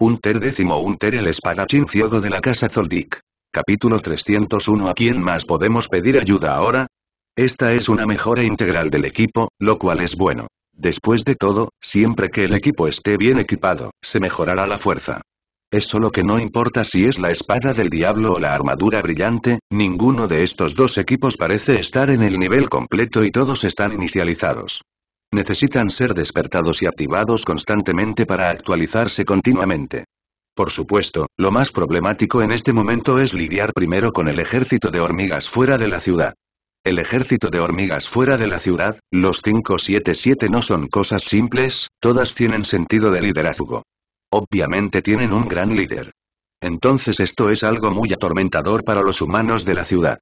Un ter décimo un ter el espadachín ciego de la casa Zoldyck. Capítulo 301 ¿A quién más podemos pedir ayuda ahora? Esta es una mejora integral del equipo, lo cual es bueno. Después de todo, siempre que el equipo esté bien equipado, se mejorará la fuerza. Es solo que no importa si es la espada del diablo o la armadura brillante, ninguno de estos dos equipos parece estar en el nivel completo y todos están inicializados. Necesitan ser despertados y activados constantemente para actualizarse continuamente. Por supuesto, lo más problemático en este momento es lidiar primero con el ejército de hormigas fuera de la ciudad. El ejército de hormigas fuera de la ciudad, los 577 no son cosas simples, todas tienen sentido de liderazgo. Obviamente tienen un gran líder. Entonces esto es algo muy atormentador para los humanos de la ciudad.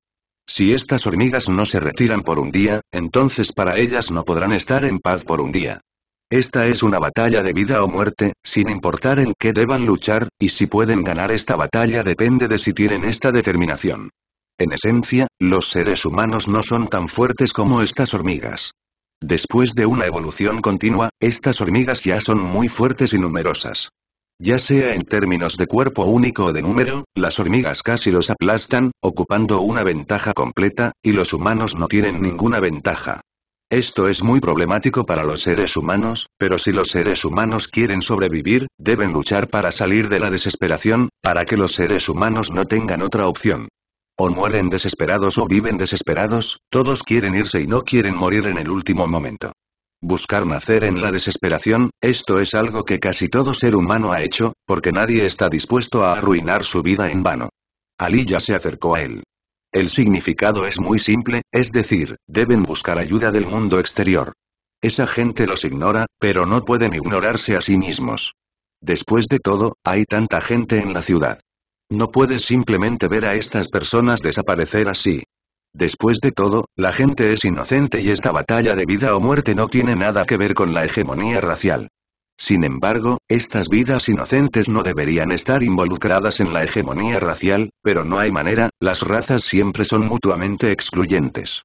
Si estas hormigas no se retiran por un día, entonces para ellas no podrán estar en paz por un día. Esta es una batalla de vida o muerte, sin importar en qué deban luchar, y si pueden ganar esta batalla depende de si tienen esta determinación. En esencia, los seres humanos no son tan fuertes como estas hormigas. Después de una evolución continua, estas hormigas ya son muy fuertes y numerosas. Ya sea en términos de cuerpo único o de número, las hormigas casi los aplastan, ocupando una ventaja completa, y los humanos no tienen ninguna ventaja. Esto es muy problemático para los seres humanos, pero si los seres humanos quieren sobrevivir, deben luchar para salir de la desesperación, para que los seres humanos no tengan otra opción. O mueren desesperados o viven desesperados, todos quieren irse y no quieren morir en el último momento. Buscar nacer en la desesperación, esto es algo que casi todo ser humano ha hecho, porque nadie está dispuesto a arruinar su vida en vano. Ali ya se acercó a él. El significado es muy simple, es decir, deben buscar ayuda del mundo exterior. Esa gente los ignora, pero no pueden ignorarse a sí mismos. Después de todo, hay tanta gente en la ciudad. No puedes simplemente ver a estas personas desaparecer así. Después de todo, la gente es inocente y esta batalla de vida o muerte no tiene nada que ver con la hegemonía racial. Sin embargo, estas vidas inocentes no deberían estar involucradas en la hegemonía racial, pero no hay manera, las razas siempre son mutuamente excluyentes.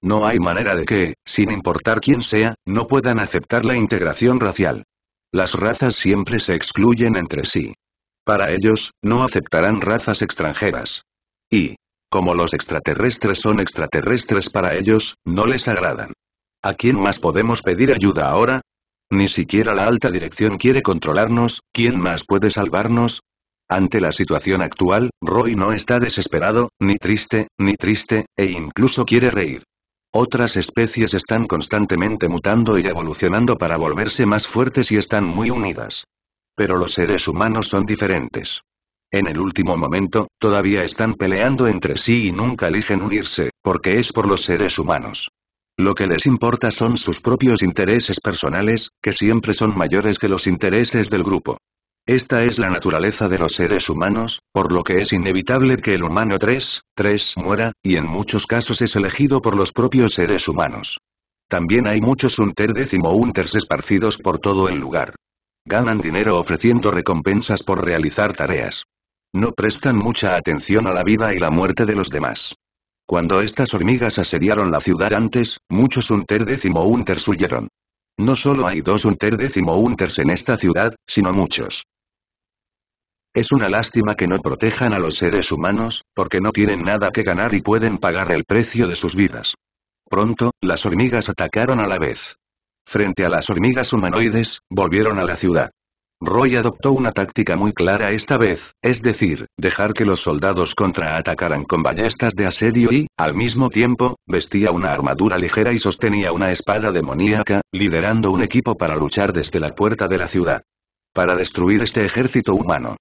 No hay manera de que, sin importar quién sea, no puedan aceptar la integración racial. Las razas siempre se excluyen entre sí. Para ellos, no aceptarán razas extranjeras. Y, como los extraterrestres son extraterrestres para ellos, no les agradan. ¿A quién más podemos pedir ayuda ahora? Ni siquiera la alta dirección quiere controlarnos, ¿quién más puede salvarnos? Ante la situación actual, Roy no está desesperado, ni triste, ni triste, e incluso quiere reír. Otras especies están constantemente mutando y evolucionando para volverse más fuertes y están muy unidas. Pero los seres humanos son diferentes. En el último momento, todavía están peleando entre sí y nunca eligen unirse, porque es por los seres humanos. Lo que les importa son sus propios intereses personales, que siempre son mayores que los intereses del grupo. Esta es la naturaleza de los seres humanos, por lo que es inevitable que el humano 3, 3 muera, y en muchos casos es elegido por los propios seres humanos. También hay muchos unter décimo esparcidos por todo el lugar. Ganan dinero ofreciendo recompensas por realizar tareas. No prestan mucha atención a la vida y la muerte de los demás. Cuando estas hormigas asediaron la ciudad antes, muchos Unter décimo Unters huyeron. No solo hay dos Unter décimo Unters en esta ciudad, sino muchos. Es una lástima que no protejan a los seres humanos, porque no tienen nada que ganar y pueden pagar el precio de sus vidas. Pronto, las hormigas atacaron a la vez. Frente a las hormigas humanoides, volvieron a la ciudad. Roy adoptó una táctica muy clara esta vez, es decir, dejar que los soldados contraatacaran con ballestas de asedio y, al mismo tiempo, vestía una armadura ligera y sostenía una espada demoníaca, liderando un equipo para luchar desde la puerta de la ciudad. Para destruir este ejército humano.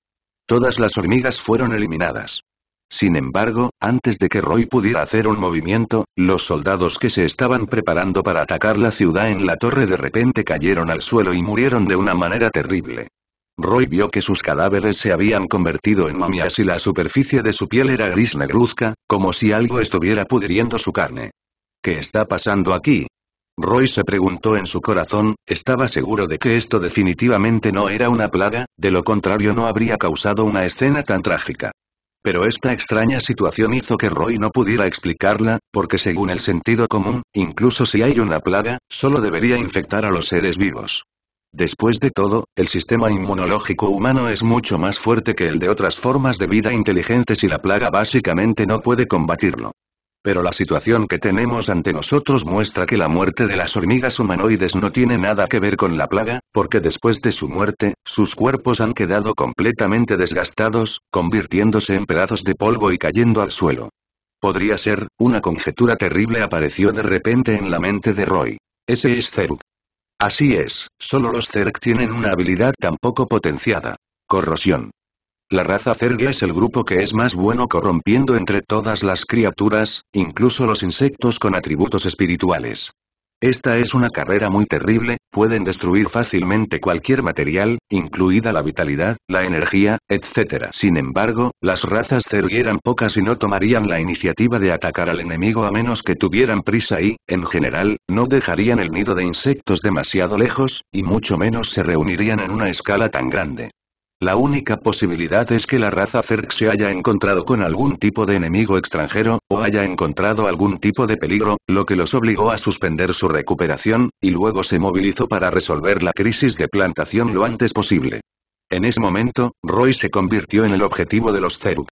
Todas las hormigas fueron eliminadas. Sin embargo, antes de que Roy pudiera hacer un movimiento, los soldados que se estaban preparando para atacar la ciudad en la torre de repente cayeron al suelo y murieron de una manera terrible. Roy vio que sus cadáveres se habían convertido en momias y la superficie de su piel era gris negruzca, como si algo estuviera pudriendo su carne. ¿Qué está pasando aquí? Roy se preguntó en su corazón, estaba seguro de que esto definitivamente no era una plaga, de lo contrario no habría causado una escena tan trágica. Pero esta extraña situación hizo que Roy no pudiera explicarla, porque según el sentido común, incluso si hay una plaga, solo debería infectar a los seres vivos. Después de todo, el sistema inmunológico humano es mucho más fuerte que el de otras formas de vida inteligentes y la plaga básicamente no puede combatirlo. Pero la situación que tenemos ante nosotros muestra que la muerte de las hormigas humanoides no tiene nada que ver con la plaga, porque después de su muerte, sus cuerpos han quedado completamente desgastados, convirtiéndose en pedazos de polvo y cayendo al suelo. Podría ser, una conjetura terrible apareció de repente en la mente de Roy. Ese es Zerg. Así es, solo los Zerg tienen una habilidad tan poco potenciada. Corrosión. La raza Zerg es el grupo que es más bueno corrompiendo entre todas las criaturas, incluso los insectos con atributos espirituales. Esta es una carrera muy terrible, pueden destruir fácilmente cualquier material, incluida la vitalidad, la energía, etc. Sin embargo, las razas Zerg eran pocas y no tomarían la iniciativa de atacar al enemigo a menos que tuvieran prisa y, en general, no dejarían el nido de insectos demasiado lejos, y mucho menos se reunirían en una escala tan grande. La única posibilidad es que la raza Zerg se haya encontrado con algún tipo de enemigo extranjero, o haya encontrado algún tipo de peligro, lo que los obligó a suspender su recuperación, y luego se movilizó para resolver la crisis de plantación lo antes posible. En ese momento, Roy se convirtió en el objetivo de los Zerg.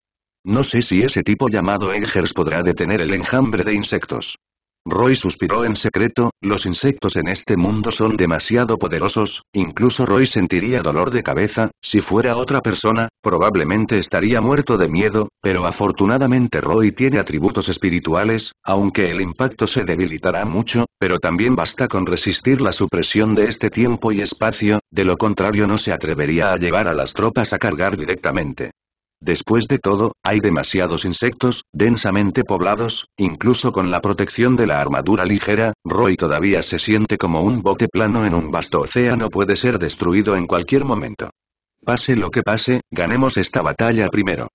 No sé si ese tipo llamado Engers podrá detener el enjambre de insectos. Roy suspiró en secreto, los insectos en este mundo son demasiado poderosos, incluso Roy sentiría dolor de cabeza, si fuera otra persona, probablemente estaría muerto de miedo, pero afortunadamente Roy tiene atributos espirituales, aunque el impacto se debilitará mucho, pero también basta con resistir la supresión de este tiempo y espacio, de lo contrario no se atrevería a llevar a las tropas a cargar directamente. Después de todo, hay demasiados insectos, densamente poblados, incluso con la protección de la armadura ligera, Roy todavía se siente como un bote plano en un vasto océano puede ser destruido en cualquier momento. Pase lo que pase, ganemos esta batalla primero.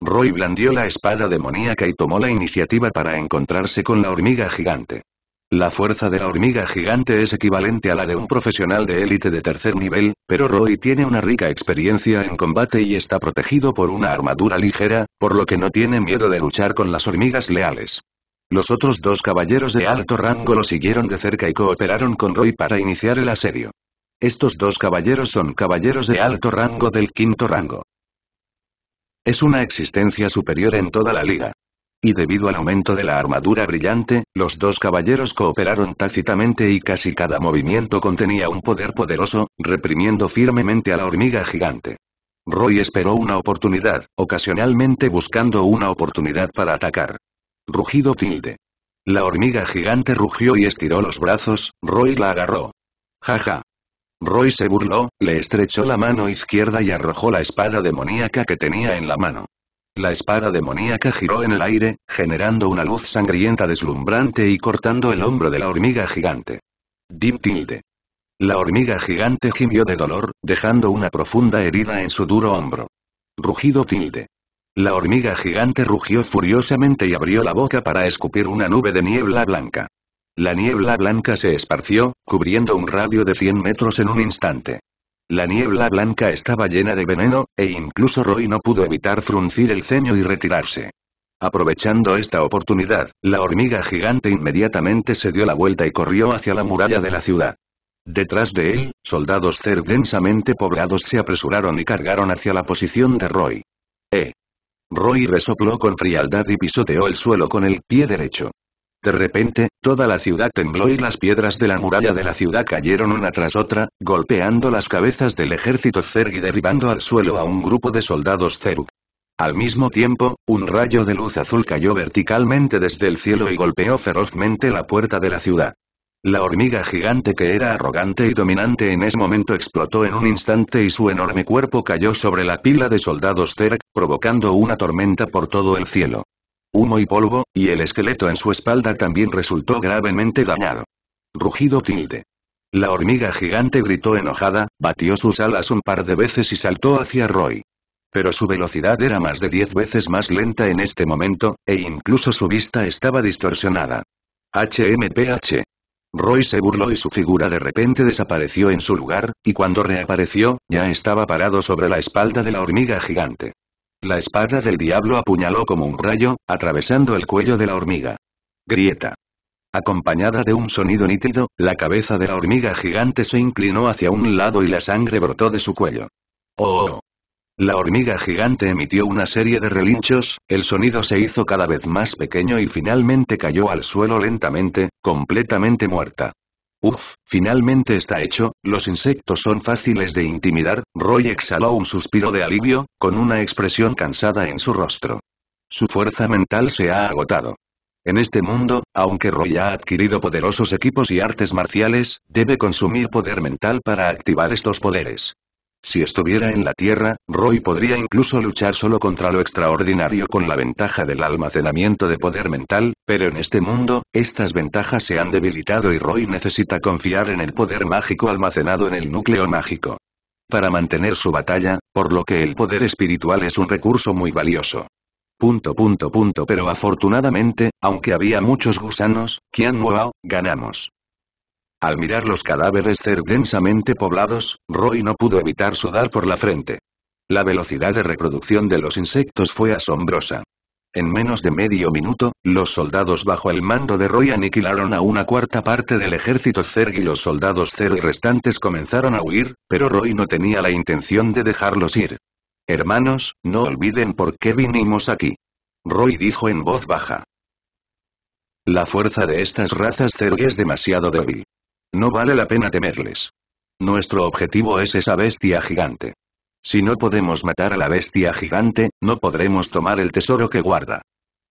Roy blandió la espada demoníaca y tomó la iniciativa para encontrarse con la hormiga gigante. La fuerza de la hormiga gigante es equivalente a la de un profesional de élite de tercer nivel, pero Roy tiene una rica experiencia en combate y está protegido por una armadura ligera, por lo que no tiene miedo de luchar con las hormigas leales. Los otros dos caballeros de alto rango lo siguieron de cerca y cooperaron con Roy para iniciar el asedio. Estos dos caballeros son caballeros de alto rango del quinto rango. Es una existencia superior en toda la liga. Y debido al aumento de la armadura brillante, los dos caballeros cooperaron tácitamente y casi cada movimiento contenía un poder poderoso, reprimiendo firmemente a la hormiga gigante. Roy esperó una oportunidad, ocasionalmente buscando una oportunidad para atacar. Rugido tilde. La hormiga gigante rugió y estiró los brazos, Roy la agarró. Jaja. Roy se burló, le estrechó la mano izquierda y arrojó la espada demoníaca que tenía en la mano. La espada demoníaca giró en el aire, generando una luz sangrienta deslumbrante y cortando el hombro de la hormiga gigante. Dim tilde. La hormiga gigante gimió de dolor, dejando una profunda herida en su duro hombro. Rugido tilde. La hormiga gigante rugió furiosamente y abrió la boca para escupir una nube de niebla blanca. La niebla blanca se esparció, cubriendo un radio de 100 metros en un instante. La niebla blanca estaba llena de veneno, e incluso Roy no pudo evitar fruncir el ceño y retirarse. Aprovechando esta oportunidad, la hormiga gigante inmediatamente se dio la vuelta y corrió hacia la muralla de la ciudad. Detrás de él, soldados Cer densamente poblados se apresuraron y cargaron hacia la posición de Roy. ¡Eh! Roy resopló con frialdad y pisoteó el suelo con el pie derecho. De repente, toda la ciudad tembló y las piedras de la muralla de la ciudad cayeron una tras otra, golpeando las cabezas del ejército Zerg y derribando al suelo a un grupo de soldados Zerg. Al mismo tiempo, un rayo de luz azul cayó verticalmente desde el cielo y golpeó ferozmente la puerta de la ciudad. La hormiga gigante que era arrogante y dominante en ese momento explotó en un instante y su enorme cuerpo cayó sobre la pila de soldados Zerg, provocando una tormenta por todo el cielo humo y polvo, y el esqueleto en su espalda también resultó gravemente dañado. Rugido tilde. La hormiga gigante gritó enojada, batió sus alas un par de veces y saltó hacia Roy. Pero su velocidad era más de diez veces más lenta en este momento, e incluso su vista estaba distorsionada. HMPH. Roy se burló y su figura de repente desapareció en su lugar, y cuando reapareció, ya estaba parado sobre la espalda de la hormiga gigante. La espada del diablo apuñaló como un rayo, atravesando el cuello de la hormiga. Grieta. Acompañada de un sonido nítido, la cabeza de la hormiga gigante se inclinó hacia un lado y la sangre brotó de su cuello. ¡Oh! La hormiga gigante emitió una serie de relinchos, el sonido se hizo cada vez más pequeño y finalmente cayó al suelo lentamente, completamente muerta. Uf, finalmente está hecho, los insectos son fáciles de intimidar, Roy exhaló un suspiro de alivio, con una expresión cansada en su rostro. Su fuerza mental se ha agotado. En este mundo, aunque Roy ha adquirido poderosos equipos y artes marciales, debe consumir poder mental para activar estos poderes. Si estuviera en la Tierra, Roy podría incluso luchar solo contra lo extraordinario con la ventaja del almacenamiento de poder mental, pero en este mundo, estas ventajas se han debilitado y Roy necesita confiar en el poder mágico almacenado en el núcleo mágico. Para mantener su batalla, por lo que el poder espiritual es un recurso muy valioso. Punto punto punto pero afortunadamente, aunque había muchos gusanos, Qian Wao, ganamos. Al mirar los cadáveres ser densamente poblados, Roy no pudo evitar sudar por la frente. La velocidad de reproducción de los insectos fue asombrosa. En menos de medio minuto, los soldados bajo el mando de Roy aniquilaron a una cuarta parte del ejército Zerg y los soldados Zerg restantes comenzaron a huir, pero Roy no tenía la intención de dejarlos ir. Hermanos, no olviden por qué vinimos aquí. Roy dijo en voz baja. La fuerza de estas razas Zerg es demasiado débil. No vale la pena temerles. Nuestro objetivo es esa bestia gigante. Si no podemos matar a la bestia gigante, no podremos tomar el tesoro que guarda.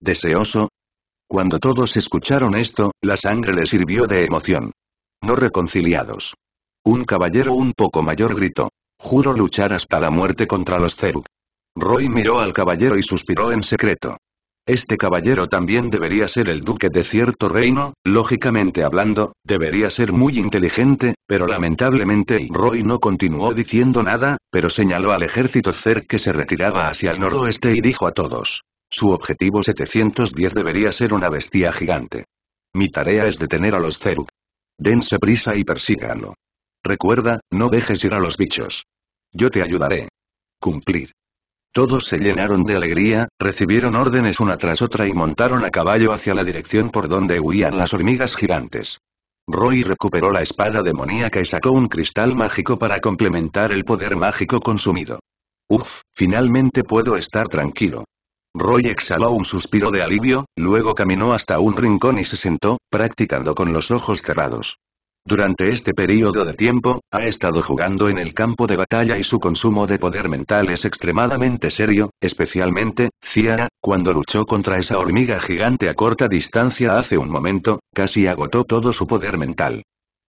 ¿Deseoso? Cuando todos escucharon esto, la sangre les sirvió de emoción. No reconciliados. Un caballero un poco mayor gritó. Juro luchar hasta la muerte contra los Zerug. Roy miró al caballero y suspiró en secreto. Este caballero también debería ser el duque de cierto reino, lógicamente hablando, debería ser muy inteligente, pero lamentablemente Roy no continuó diciendo nada, pero señaló al ejército Zerg que se retiraba hacia el noroeste y dijo a todos. Su objetivo 710 debería ser una bestia gigante. Mi tarea es detener a los Zerg. Dense prisa y persíganlo. Recuerda, no dejes ir a los bichos. Yo te ayudaré. Cumplir. Todos se llenaron de alegría, recibieron órdenes una tras otra y montaron a caballo hacia la dirección por donde huían las hormigas gigantes. Roy recuperó la espada demoníaca y sacó un cristal mágico para complementar el poder mágico consumido. Uf, finalmente puedo estar tranquilo. Roy exhaló un suspiro de alivio, luego caminó hasta un rincón y se sentó, practicando con los ojos cerrados. Durante este periodo de tiempo, ha estado jugando en el campo de batalla y su consumo de poder mental es extremadamente serio, especialmente, Ciara, cuando luchó contra esa hormiga gigante a corta distancia hace un momento, casi agotó todo su poder mental.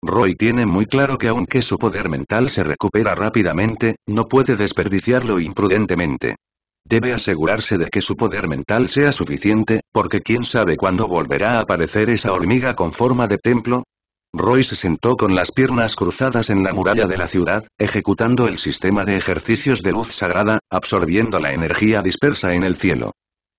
Roy tiene muy claro que aunque su poder mental se recupera rápidamente, no puede desperdiciarlo imprudentemente. Debe asegurarse de que su poder mental sea suficiente, porque quién sabe cuándo volverá a aparecer esa hormiga con forma de templo, Roy se sentó con las piernas cruzadas en la muralla de la ciudad, ejecutando el sistema de ejercicios de luz sagrada, absorbiendo la energía dispersa en el cielo.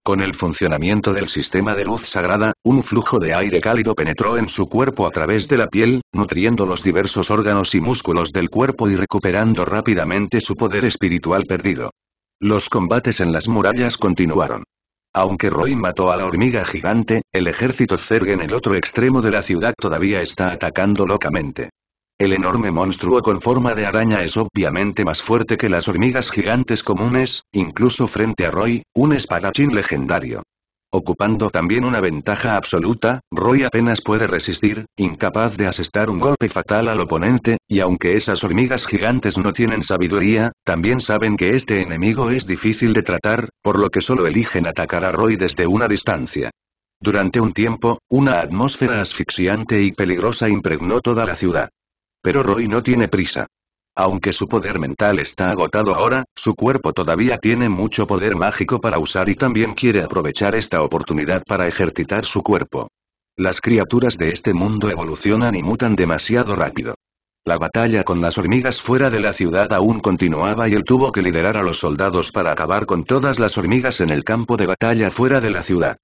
Con el funcionamiento del sistema de luz sagrada, un flujo de aire cálido penetró en su cuerpo a través de la piel, nutriendo los diversos órganos y músculos del cuerpo y recuperando rápidamente su poder espiritual perdido. Los combates en las murallas continuaron. Aunque Roy mató a la hormiga gigante, el ejército Zerg en el otro extremo de la ciudad todavía está atacando locamente. El enorme monstruo con forma de araña es obviamente más fuerte que las hormigas gigantes comunes, incluso frente a Roy, un espadachín legendario. Ocupando también una ventaja absoluta, Roy apenas puede resistir, incapaz de asestar un golpe fatal al oponente, y aunque esas hormigas gigantes no tienen sabiduría, también saben que este enemigo es difícil de tratar, por lo que solo eligen atacar a Roy desde una distancia. Durante un tiempo, una atmósfera asfixiante y peligrosa impregnó toda la ciudad. Pero Roy no tiene prisa. Aunque su poder mental está agotado ahora, su cuerpo todavía tiene mucho poder mágico para usar y también quiere aprovechar esta oportunidad para ejercitar su cuerpo. Las criaturas de este mundo evolucionan y mutan demasiado rápido. La batalla con las hormigas fuera de la ciudad aún continuaba y él tuvo que liderar a los soldados para acabar con todas las hormigas en el campo de batalla fuera de la ciudad.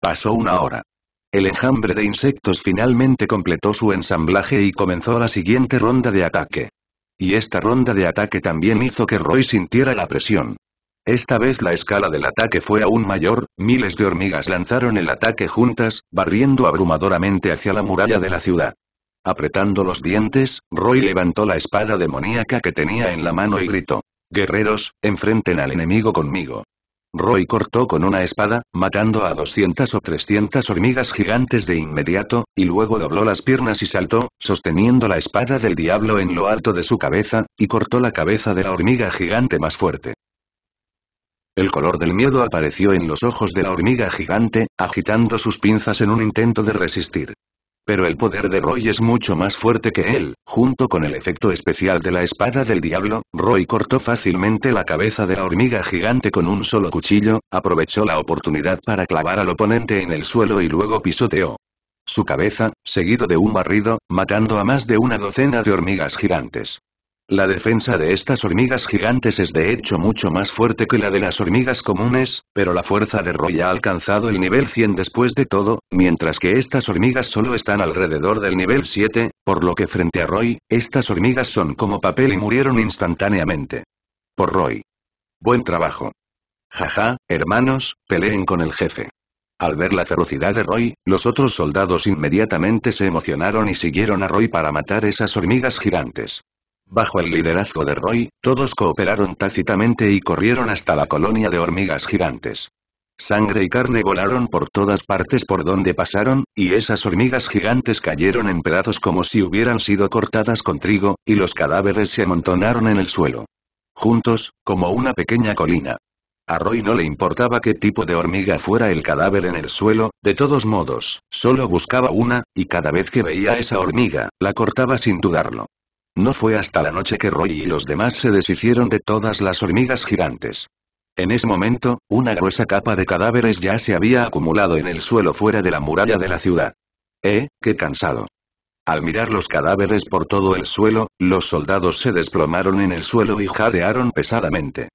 Pasó una hora. El enjambre de insectos finalmente completó su ensamblaje y comenzó la siguiente ronda de ataque. Y esta ronda de ataque también hizo que Roy sintiera la presión. Esta vez la escala del ataque fue aún mayor, miles de hormigas lanzaron el ataque juntas, barriendo abrumadoramente hacia la muralla de la ciudad. Apretando los dientes, Roy levantó la espada demoníaca que tenía en la mano y gritó. Guerreros, enfrenten al enemigo conmigo. Roy cortó con una espada, matando a 200 o 300 hormigas gigantes de inmediato, y luego dobló las piernas y saltó, sosteniendo la espada del diablo en lo alto de su cabeza, y cortó la cabeza de la hormiga gigante más fuerte. El color del miedo apareció en los ojos de la hormiga gigante, agitando sus pinzas en un intento de resistir. Pero el poder de Roy es mucho más fuerte que él, junto con el efecto especial de la espada del diablo, Roy cortó fácilmente la cabeza de la hormiga gigante con un solo cuchillo, aprovechó la oportunidad para clavar al oponente en el suelo y luego pisoteó su cabeza, seguido de un barrido, matando a más de una docena de hormigas gigantes. La defensa de estas hormigas gigantes es de hecho mucho más fuerte que la de las hormigas comunes, pero la fuerza de Roy ha alcanzado el nivel 100 después de todo, mientras que estas hormigas solo están alrededor del nivel 7, por lo que frente a Roy, estas hormigas son como papel y murieron instantáneamente. Por Roy. Buen trabajo. Jaja, hermanos, peleen con el jefe. Al ver la ferocidad de Roy, los otros soldados inmediatamente se emocionaron y siguieron a Roy para matar esas hormigas gigantes. Bajo el liderazgo de Roy, todos cooperaron tácitamente y corrieron hasta la colonia de hormigas gigantes. Sangre y carne volaron por todas partes por donde pasaron, y esas hormigas gigantes cayeron en pedazos como si hubieran sido cortadas con trigo, y los cadáveres se amontonaron en el suelo. Juntos, como una pequeña colina. A Roy no le importaba qué tipo de hormiga fuera el cadáver en el suelo, de todos modos, solo buscaba una, y cada vez que veía esa hormiga, la cortaba sin dudarlo. No fue hasta la noche que Roy y los demás se deshicieron de todas las hormigas gigantes. En ese momento, una gruesa capa de cadáveres ya se había acumulado en el suelo fuera de la muralla de la ciudad. ¡Eh, qué cansado! Al mirar los cadáveres por todo el suelo, los soldados se desplomaron en el suelo y jadearon pesadamente.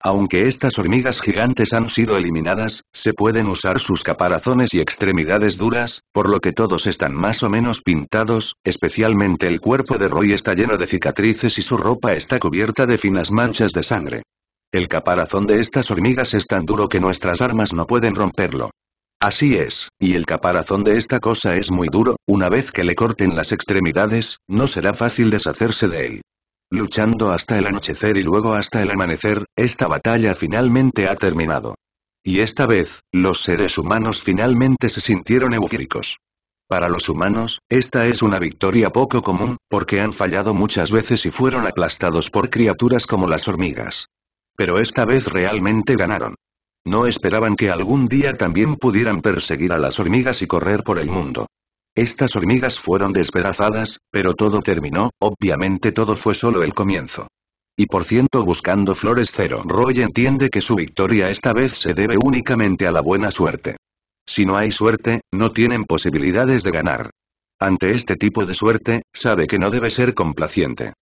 Aunque estas hormigas gigantes han sido eliminadas, se pueden usar sus caparazones y extremidades duras, por lo que todos están más o menos pintados, especialmente el cuerpo de Roy está lleno de cicatrices y su ropa está cubierta de finas manchas de sangre. El caparazón de estas hormigas es tan duro que nuestras armas no pueden romperlo. Así es, y el caparazón de esta cosa es muy duro, una vez que le corten las extremidades, no será fácil deshacerse de él. Luchando hasta el anochecer y luego hasta el amanecer, esta batalla finalmente ha terminado. Y esta vez, los seres humanos finalmente se sintieron eufóricos. Para los humanos, esta es una victoria poco común, porque han fallado muchas veces y fueron aplastados por criaturas como las hormigas. Pero esta vez realmente ganaron. No esperaban que algún día también pudieran perseguir a las hormigas y correr por el mundo. Estas hormigas fueron despedazadas, pero todo terminó, obviamente todo fue solo el comienzo. Y por ciento buscando flores cero. Roy entiende que su victoria esta vez se debe únicamente a la buena suerte. Si no hay suerte, no tienen posibilidades de ganar. Ante este tipo de suerte, sabe que no debe ser complaciente.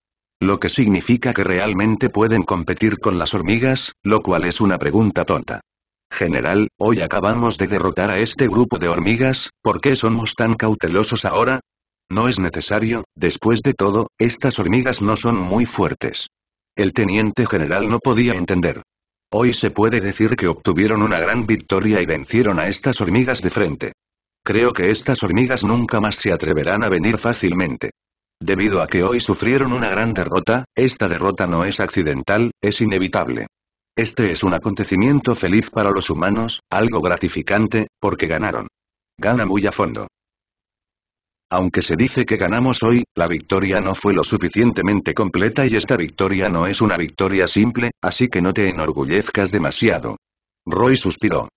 Lo que significa que realmente pueden competir con las hormigas, lo cual es una pregunta tonta. General, hoy acabamos de derrotar a este grupo de hormigas, ¿por qué somos tan cautelosos ahora? No es necesario, después de todo, estas hormigas no son muy fuertes. El teniente general no podía entender. Hoy se puede decir que obtuvieron una gran victoria y vencieron a estas hormigas de frente. Creo que estas hormigas nunca más se atreverán a venir fácilmente. Debido a que hoy sufrieron una gran derrota, esta derrota no es accidental, es inevitable. Este es un acontecimiento feliz para los humanos, algo gratificante, porque ganaron. Gana muy a fondo. Aunque se dice que ganamos hoy, la victoria no fue lo suficientemente completa y esta victoria no es una victoria simple, así que no te enorgullezcas demasiado. Roy suspiró.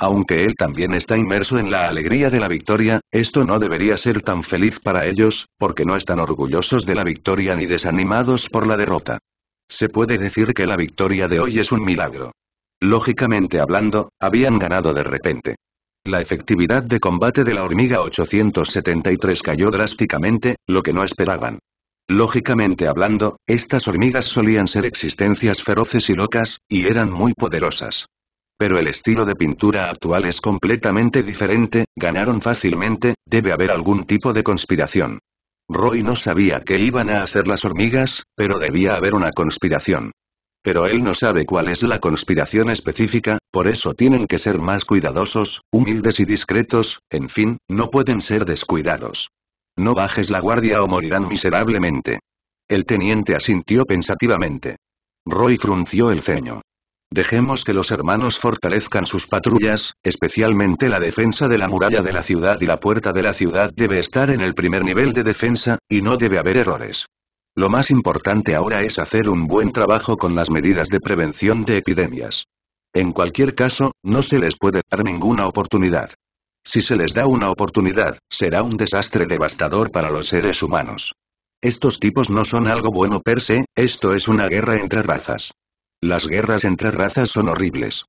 Aunque él también está inmerso en la alegría de la victoria, esto no debería ser tan feliz para ellos, porque no están orgullosos de la victoria ni desanimados por la derrota. Se puede decir que la victoria de hoy es un milagro. Lógicamente hablando, habían ganado de repente. La efectividad de combate de la hormiga 873 cayó drásticamente, lo que no esperaban. Lógicamente hablando, estas hormigas solían ser existencias feroces y locas, y eran muy poderosas. Pero el estilo de pintura actual es completamente diferente, ganaron fácilmente, debe haber algún tipo de conspiración. Roy no sabía qué iban a hacer las hormigas, pero debía haber una conspiración. Pero él no sabe cuál es la conspiración específica, por eso tienen que ser más cuidadosos, humildes y discretos, en fin, no pueden ser descuidados. No bajes la guardia o morirán miserablemente. El teniente asintió pensativamente. Roy frunció el ceño. Dejemos que los hermanos fortalezcan sus patrullas, especialmente la defensa de la muralla de la ciudad y la puerta de la ciudad debe estar en el primer nivel de defensa, y no debe haber errores. Lo más importante ahora es hacer un buen trabajo con las medidas de prevención de epidemias. En cualquier caso, no se les puede dar ninguna oportunidad. Si se les da una oportunidad, será un desastre devastador para los seres humanos. Estos tipos no son algo bueno per se, esto es una guerra entre razas. Las guerras entre razas son horribles.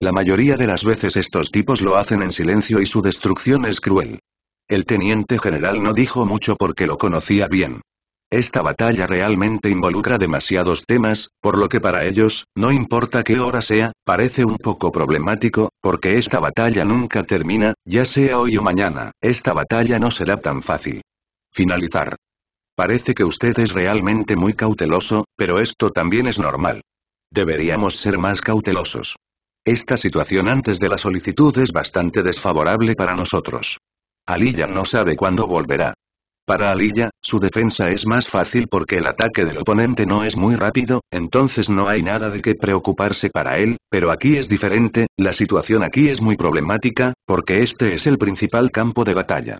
La mayoría de las veces estos tipos lo hacen en silencio y su destrucción es cruel. El teniente general no dijo mucho porque lo conocía bien. Esta batalla realmente involucra demasiados temas, por lo que para ellos, no importa qué hora sea, parece un poco problemático, porque esta batalla nunca termina, ya sea hoy o mañana, esta batalla no será tan fácil. Finalizar. Parece que usted es realmente muy cauteloso, pero esto también es normal. Deberíamos ser más cautelosos. Esta situación antes de la solicitud es bastante desfavorable para nosotros. Aliyah no sabe cuándo volverá. Para Aliyah, su defensa es más fácil porque el ataque del oponente no es muy rápido, entonces no hay nada de qué preocuparse para él, pero aquí es diferente, la situación aquí es muy problemática, porque este es el principal campo de batalla.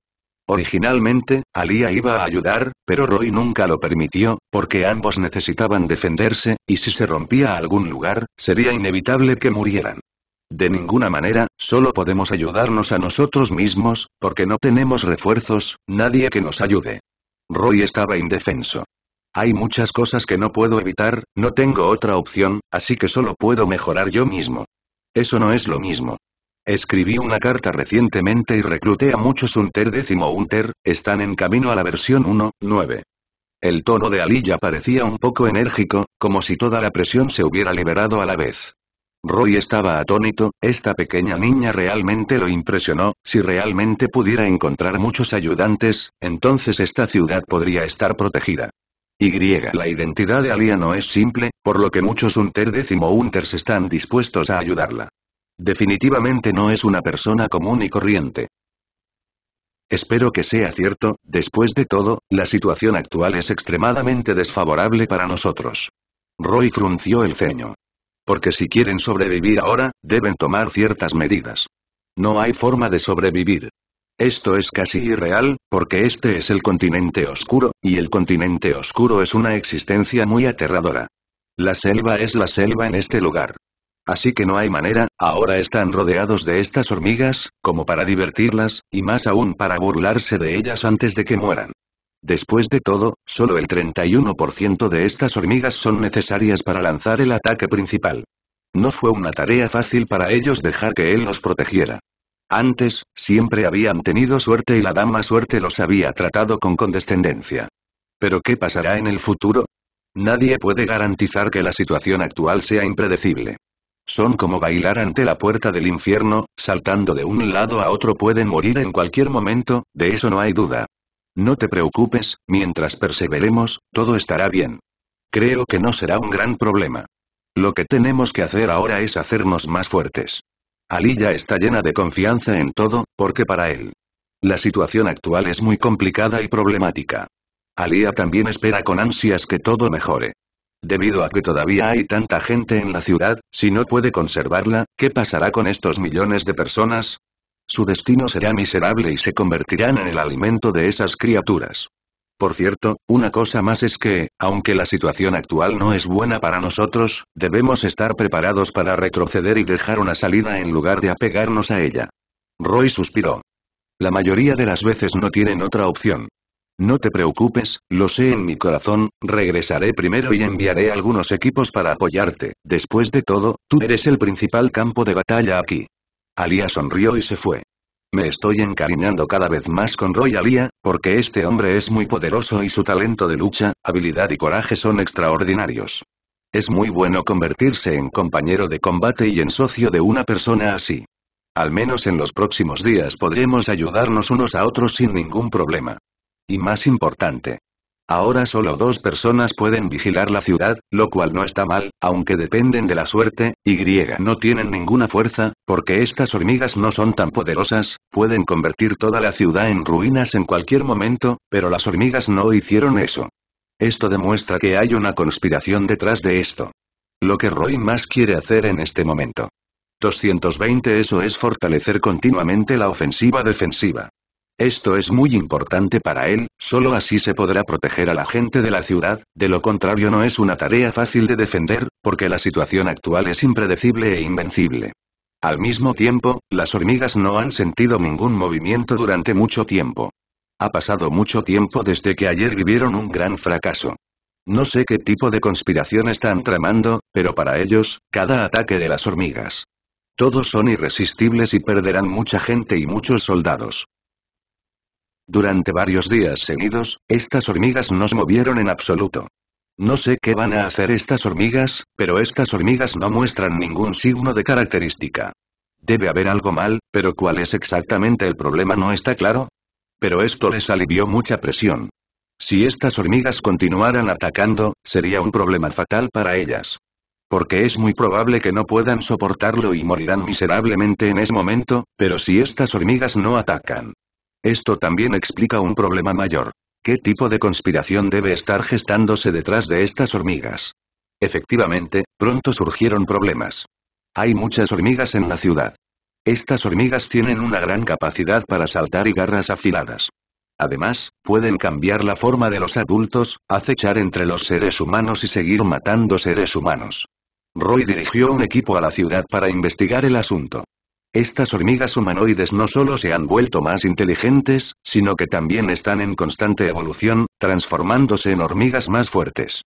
Originalmente, Aliyah iba a ayudar, pero Roy nunca lo permitió, porque ambos necesitaban defenderse, y si se rompía algún lugar, sería inevitable que murieran. De ninguna manera, solo podemos ayudarnos a nosotros mismos, porque no tenemos refuerzos, nadie que nos ayude. Roy estaba indefenso. Hay muchas cosas que no puedo evitar, no tengo otra opción, así que solo puedo mejorar yo mismo. Eso no es lo mismo. Escribí una carta recientemente y recluté a muchos Unter décimo Unter, están en camino a la versión 1.9. El tono de Alilla parecía un poco enérgico, como si toda la presión se hubiera liberado a la vez. Roy estaba atónito, esta pequeña niña realmente lo impresionó, si realmente pudiera encontrar muchos ayudantes, entonces esta ciudad podría estar protegida. Y la identidad de Alia no es simple, por lo que muchos Unter décimo Unters están dispuestos a ayudarla. Definitivamente no es una persona común y corriente. Espero que sea cierto, después de todo, la situación actual es extremadamente desfavorable para nosotros. Roy frunció el ceño. Porque si quieren sobrevivir ahora, deben tomar ciertas medidas. No hay forma de sobrevivir. Esto es casi irreal, porque este es el continente oscuro, y el continente oscuro es una existencia muy aterradora. La selva es la selva en este lugar. Así que no hay manera, ahora están rodeados de estas hormigas, como para divertirlas, y más aún para burlarse de ellas antes de que mueran. Después de todo, solo el 31% de estas hormigas son necesarias para lanzar el ataque principal. No fue una tarea fácil para ellos dejar que él los protegiera. Antes, siempre habían tenido suerte y la dama suerte los había tratado con condescendencia. Pero ¿qué pasará en el futuro? Nadie puede garantizar que la situación actual sea impredecible. Son como bailar ante la puerta del infierno, saltando de un lado a otro pueden morir en cualquier momento, de eso no hay duda. No te preocupes, mientras perseveremos, todo estará bien. Creo que no será un gran problema. Lo que tenemos que hacer ahora es hacernos más fuertes. ya está llena de confianza en todo, porque para él. La situación actual es muy complicada y problemática. Alía también espera con ansias que todo mejore. Debido a que todavía hay tanta gente en la ciudad, si no puede conservarla, ¿qué pasará con estos millones de personas? Su destino será miserable y se convertirán en el alimento de esas criaturas. Por cierto, una cosa más es que, aunque la situación actual no es buena para nosotros, debemos estar preparados para retroceder y dejar una salida en lugar de apegarnos a ella. Roy suspiró. La mayoría de las veces no tienen otra opción. No te preocupes, lo sé en mi corazón, regresaré primero y enviaré algunos equipos para apoyarte, después de todo, tú eres el principal campo de batalla aquí. Alia sonrió y se fue. Me estoy encariñando cada vez más con Roy Alia, porque este hombre es muy poderoso y su talento de lucha, habilidad y coraje son extraordinarios. Es muy bueno convertirse en compañero de combate y en socio de una persona así. Al menos en los próximos días podremos ayudarnos unos a otros sin ningún problema. Y más importante. Ahora solo dos personas pueden vigilar la ciudad, lo cual no está mal, aunque dependen de la suerte, y no tienen ninguna fuerza, porque estas hormigas no son tan poderosas, pueden convertir toda la ciudad en ruinas en cualquier momento, pero las hormigas no hicieron eso. Esto demuestra que hay una conspiración detrás de esto. Lo que Roy más quiere hacer en este momento. 220 Eso es fortalecer continuamente la ofensiva defensiva. Esto es muy importante para él, solo así se podrá proteger a la gente de la ciudad, de lo contrario no es una tarea fácil de defender, porque la situación actual es impredecible e invencible. Al mismo tiempo, las hormigas no han sentido ningún movimiento durante mucho tiempo. Ha pasado mucho tiempo desde que ayer vivieron un gran fracaso. No sé qué tipo de conspiración están tramando, pero para ellos, cada ataque de las hormigas. Todos son irresistibles y perderán mucha gente y muchos soldados. Durante varios días seguidos, estas hormigas no se movieron en absoluto. No sé qué van a hacer estas hormigas, pero estas hormigas no muestran ningún signo de característica. Debe haber algo mal, pero cuál es exactamente el problema no está claro. Pero esto les alivió mucha presión. Si estas hormigas continuaran atacando, sería un problema fatal para ellas. Porque es muy probable que no puedan soportarlo y morirán miserablemente en ese momento, pero si estas hormigas no atacan, esto también explica un problema mayor. ¿Qué tipo de conspiración debe estar gestándose detrás de estas hormigas? Efectivamente, pronto surgieron problemas. Hay muchas hormigas en la ciudad. Estas hormigas tienen una gran capacidad para saltar y garras afiladas. Además, pueden cambiar la forma de los adultos, acechar entre los seres humanos y seguir matando seres humanos. Roy dirigió un equipo a la ciudad para investigar el asunto. Estas hormigas humanoides no solo se han vuelto más inteligentes, sino que también están en constante evolución, transformándose en hormigas más fuertes.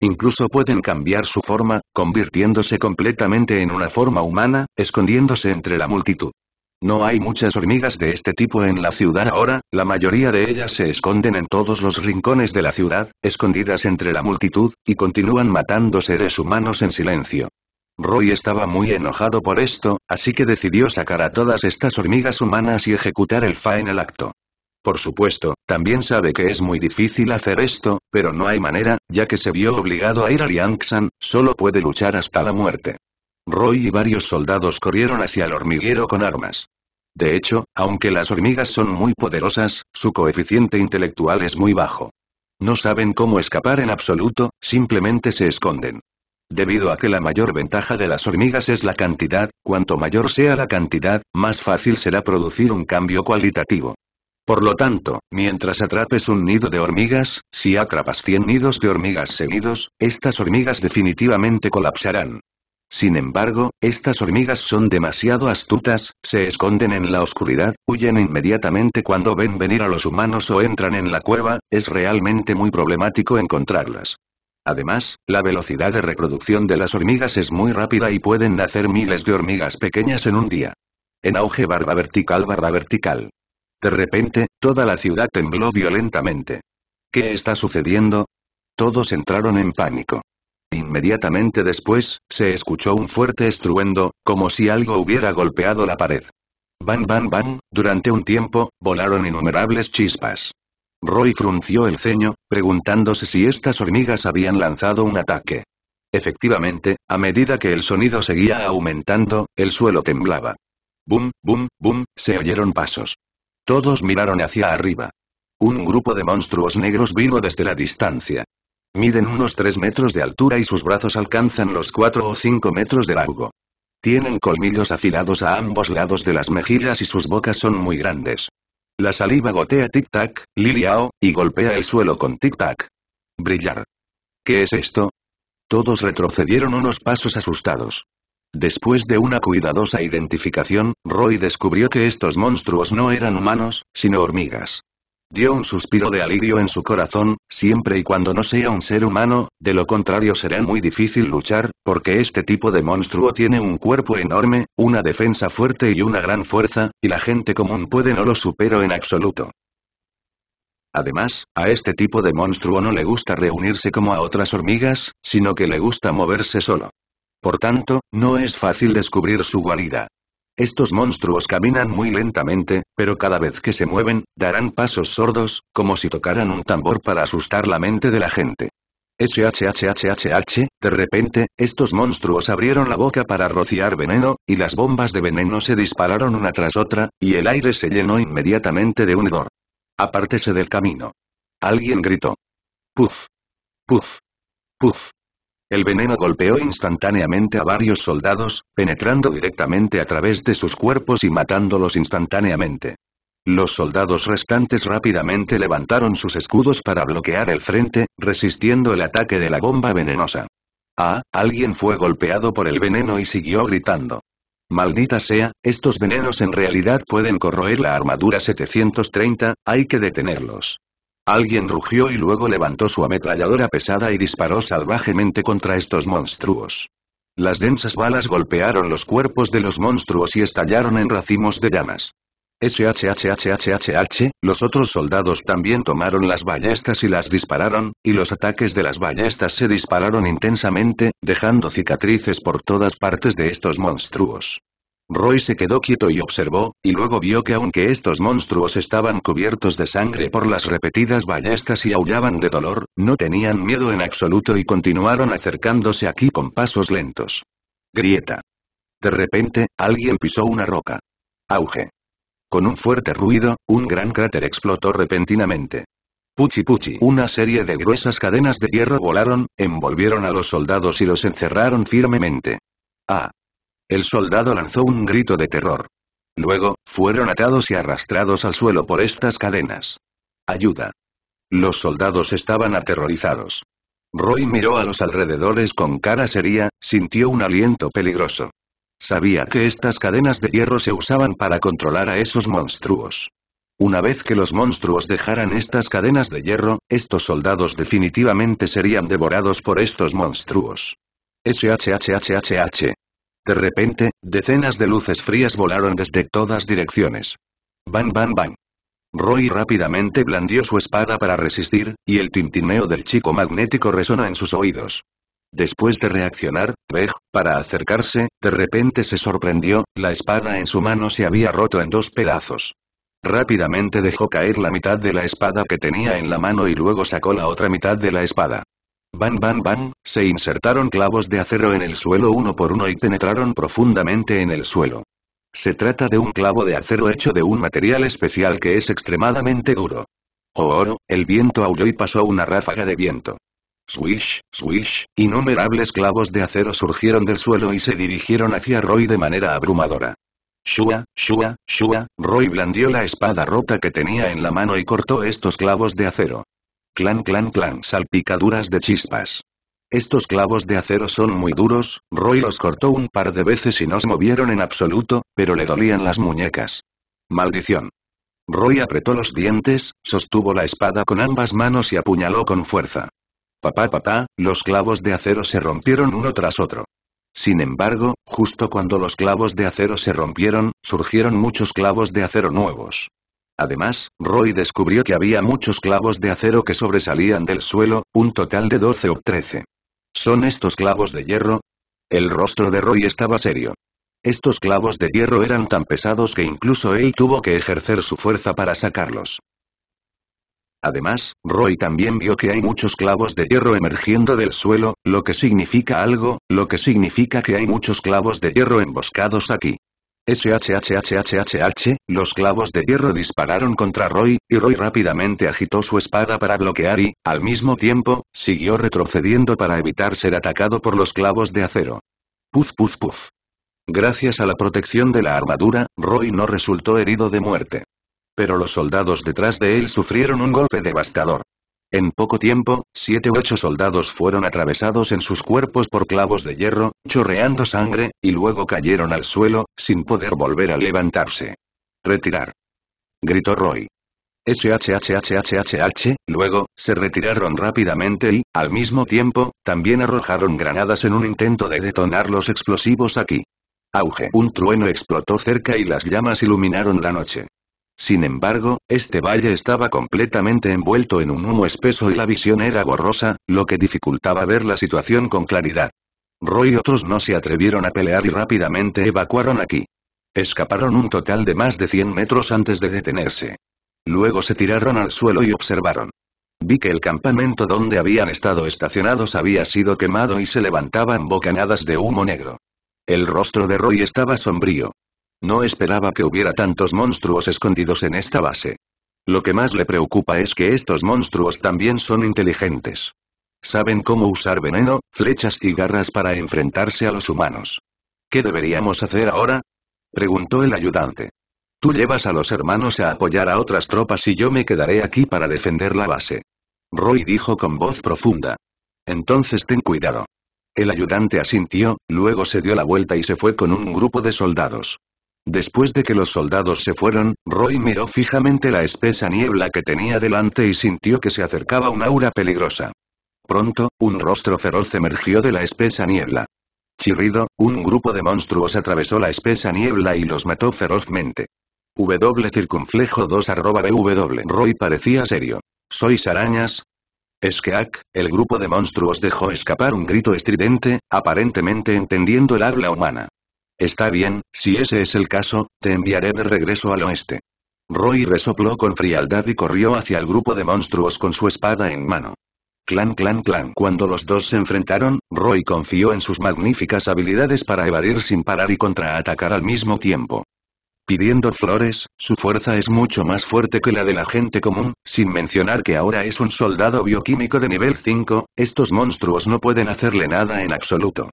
Incluso pueden cambiar su forma, convirtiéndose completamente en una forma humana, escondiéndose entre la multitud. No hay muchas hormigas de este tipo en la ciudad ahora, la mayoría de ellas se esconden en todos los rincones de la ciudad, escondidas entre la multitud, y continúan matando seres humanos en silencio. Roy estaba muy enojado por esto, así que decidió sacar a todas estas hormigas humanas y ejecutar el Fa en el acto. Por supuesto, también sabe que es muy difícil hacer esto, pero no hay manera, ya que se vio obligado a ir a Liangsan, solo puede luchar hasta la muerte. Roy y varios soldados corrieron hacia el hormiguero con armas. De hecho, aunque las hormigas son muy poderosas, su coeficiente intelectual es muy bajo. No saben cómo escapar en absoluto, simplemente se esconden. Debido a que la mayor ventaja de las hormigas es la cantidad, cuanto mayor sea la cantidad, más fácil será producir un cambio cualitativo. Por lo tanto, mientras atrapes un nido de hormigas, si atrapas 100 nidos de hormigas seguidos, estas hormigas definitivamente colapsarán. Sin embargo, estas hormigas son demasiado astutas, se esconden en la oscuridad, huyen inmediatamente cuando ven venir a los humanos o entran en la cueva, es realmente muy problemático encontrarlas. Además, la velocidad de reproducción de las hormigas es muy rápida y pueden nacer miles de hormigas pequeñas en un día. En auge barra vertical barra vertical. De repente, toda la ciudad tembló violentamente. ¿Qué está sucediendo? Todos entraron en pánico. Inmediatamente después, se escuchó un fuerte estruendo, como si algo hubiera golpeado la pared. Van van van, durante un tiempo, volaron innumerables chispas. Roy frunció el ceño, preguntándose si estas hormigas habían lanzado un ataque. Efectivamente, a medida que el sonido seguía aumentando, el suelo temblaba. Bum, bum, bum, se oyeron pasos. Todos miraron hacia arriba. Un grupo de monstruos negros vino desde la distancia. Miden unos 3 metros de altura y sus brazos alcanzan los 4 o 5 metros de largo. Tienen colmillos afilados a ambos lados de las mejillas y sus bocas son muy grandes. La saliva gotea tic-tac, Liliao, y golpea el suelo con tic-tac. Brillar. ¿Qué es esto? Todos retrocedieron unos pasos asustados. Después de una cuidadosa identificación, Roy descubrió que estos monstruos no eran humanos, sino hormigas. Dio un suspiro de alivio en su corazón, siempre y cuando no sea un ser humano, de lo contrario será muy difícil luchar, porque este tipo de monstruo tiene un cuerpo enorme, una defensa fuerte y una gran fuerza, y la gente común puede no lo supero en absoluto. Además, a este tipo de monstruo no le gusta reunirse como a otras hormigas, sino que le gusta moverse solo. Por tanto, no es fácil descubrir su guarida. Estos monstruos caminan muy lentamente, pero cada vez que se mueven, darán pasos sordos, como si tocaran un tambor para asustar la mente de la gente. SHHHHH, de repente, estos monstruos abrieron la boca para rociar veneno, y las bombas de veneno se dispararon una tras otra, y el aire se llenó inmediatamente de un hedor. Apártese del camino. Alguien gritó. Puf. Puf. Puf. El veneno golpeó instantáneamente a varios soldados, penetrando directamente a través de sus cuerpos y matándolos instantáneamente. Los soldados restantes rápidamente levantaron sus escudos para bloquear el frente, resistiendo el ataque de la bomba venenosa. Ah, alguien fue golpeado por el veneno y siguió gritando. Maldita sea, estos venenos en realidad pueden corroer la armadura 730, hay que detenerlos. Alguien rugió y luego levantó su ametralladora pesada y disparó salvajemente contra estos monstruos. Las densas balas golpearon los cuerpos de los monstruos y estallaron en racimos de llamas. SHHHHH, los otros soldados también tomaron las ballestas y las dispararon, y los ataques de las ballestas se dispararon intensamente, dejando cicatrices por todas partes de estos monstruos. Roy se quedó quieto y observó, y luego vio que aunque estos monstruos estaban cubiertos de sangre por las repetidas ballestas y aullaban de dolor, no tenían miedo en absoluto y continuaron acercándose aquí con pasos lentos. Grieta. De repente, alguien pisó una roca. Auge. Con un fuerte ruido, un gran cráter explotó repentinamente. Puchi puchi. Una serie de gruesas cadenas de hierro volaron, envolvieron a los soldados y los encerraron firmemente. Ah. El soldado lanzó un grito de terror. Luego, fueron atados y arrastrados al suelo por estas cadenas. Ayuda. Los soldados estaban aterrorizados. Roy miró a los alrededores con cara seria, sintió un aliento peligroso. Sabía que estas cadenas de hierro se usaban para controlar a esos monstruos. Una vez que los monstruos dejaran estas cadenas de hierro, estos soldados definitivamente serían devorados por estos monstruos. SHHHHH. De repente, decenas de luces frías volaron desde todas direcciones. Bang bang bang. Roy rápidamente blandió su espada para resistir, y el tintineo del chico magnético resonó en sus oídos. Después de reaccionar, Veg, para acercarse, de repente se sorprendió, la espada en su mano se había roto en dos pedazos. Rápidamente dejó caer la mitad de la espada que tenía en la mano y luego sacó la otra mitad de la espada. Van van van, se insertaron clavos de acero en el suelo uno por uno y penetraron profundamente en el suelo. Se trata de un clavo de acero hecho de un material especial que es extremadamente duro. Oh, el viento aulló y pasó una ráfaga de viento. Swish, swish, innumerables clavos de acero surgieron del suelo y se dirigieron hacia Roy de manera abrumadora. Shua, shua, shua, Roy blandió la espada rota que tenía en la mano y cortó estos clavos de acero. Clan clan clan salpicaduras de chispas. Estos clavos de acero son muy duros, Roy los cortó un par de veces y no se movieron en absoluto, pero le dolían las muñecas. Maldición. Roy apretó los dientes, sostuvo la espada con ambas manos y apuñaló con fuerza. Papá papá, los clavos de acero se rompieron uno tras otro. Sin embargo, justo cuando los clavos de acero se rompieron, surgieron muchos clavos de acero nuevos. Además, Roy descubrió que había muchos clavos de acero que sobresalían del suelo, un total de 12 o 13. ¿Son estos clavos de hierro? El rostro de Roy estaba serio. Estos clavos de hierro eran tan pesados que incluso él tuvo que ejercer su fuerza para sacarlos. Además, Roy también vio que hay muchos clavos de hierro emergiendo del suelo, lo que significa algo, lo que significa que hay muchos clavos de hierro emboscados aquí. SHHHHH, los clavos de hierro dispararon contra Roy, y Roy rápidamente agitó su espada para bloquear y, al mismo tiempo, siguió retrocediendo para evitar ser atacado por los clavos de acero. Puf puf puf. Gracias a la protección de la armadura, Roy no resultó herido de muerte. Pero los soldados detrás de él sufrieron un golpe devastador. En poco tiempo, siete u ocho soldados fueron atravesados en sus cuerpos por clavos de hierro, chorreando sangre, y luego cayeron al suelo, sin poder volver a levantarse. Retirar. Gritó Roy. SHHHHH, luego, se retiraron rápidamente y, al mismo tiempo, también arrojaron granadas en un intento de detonar los explosivos aquí. Auge. Un trueno explotó cerca y las llamas iluminaron la noche. Sin embargo, este valle estaba completamente envuelto en un humo espeso y la visión era borrosa, lo que dificultaba ver la situación con claridad. Roy y otros no se atrevieron a pelear y rápidamente evacuaron aquí. Escaparon un total de más de 100 metros antes de detenerse. Luego se tiraron al suelo y observaron. Vi que el campamento donde habían estado estacionados había sido quemado y se levantaban bocanadas de humo negro. El rostro de Roy estaba sombrío. No esperaba que hubiera tantos monstruos escondidos en esta base. Lo que más le preocupa es que estos monstruos también son inteligentes. Saben cómo usar veneno, flechas y garras para enfrentarse a los humanos. ¿Qué deberíamos hacer ahora? preguntó el ayudante. Tú llevas a los hermanos a apoyar a otras tropas y yo me quedaré aquí para defender la base. Roy dijo con voz profunda. Entonces ten cuidado. El ayudante asintió, luego se dio la vuelta y se fue con un grupo de soldados. Después de que los soldados se fueron, Roy miró fijamente la espesa niebla que tenía delante y sintió que se acercaba un aura peligrosa. Pronto, un rostro feroz emergió de la espesa niebla. Chirrido, un grupo de monstruos atravesó la espesa niebla y los mató ferozmente. W circunflejo 2 arroba BW. Roy parecía serio. ¿Sois arañas? Eskeak, el grupo de monstruos dejó escapar un grito estridente, aparentemente entendiendo el habla humana. Está bien, si ese es el caso, te enviaré de regreso al oeste. Roy resopló con frialdad y corrió hacia el grupo de monstruos con su espada en mano. Clan clan clan. Cuando los dos se enfrentaron, Roy confió en sus magníficas habilidades para evadir sin parar y contraatacar al mismo tiempo pidiendo flores, su fuerza es mucho más fuerte que la de la gente común, sin mencionar que ahora es un soldado bioquímico de nivel 5, estos monstruos no pueden hacerle nada en absoluto.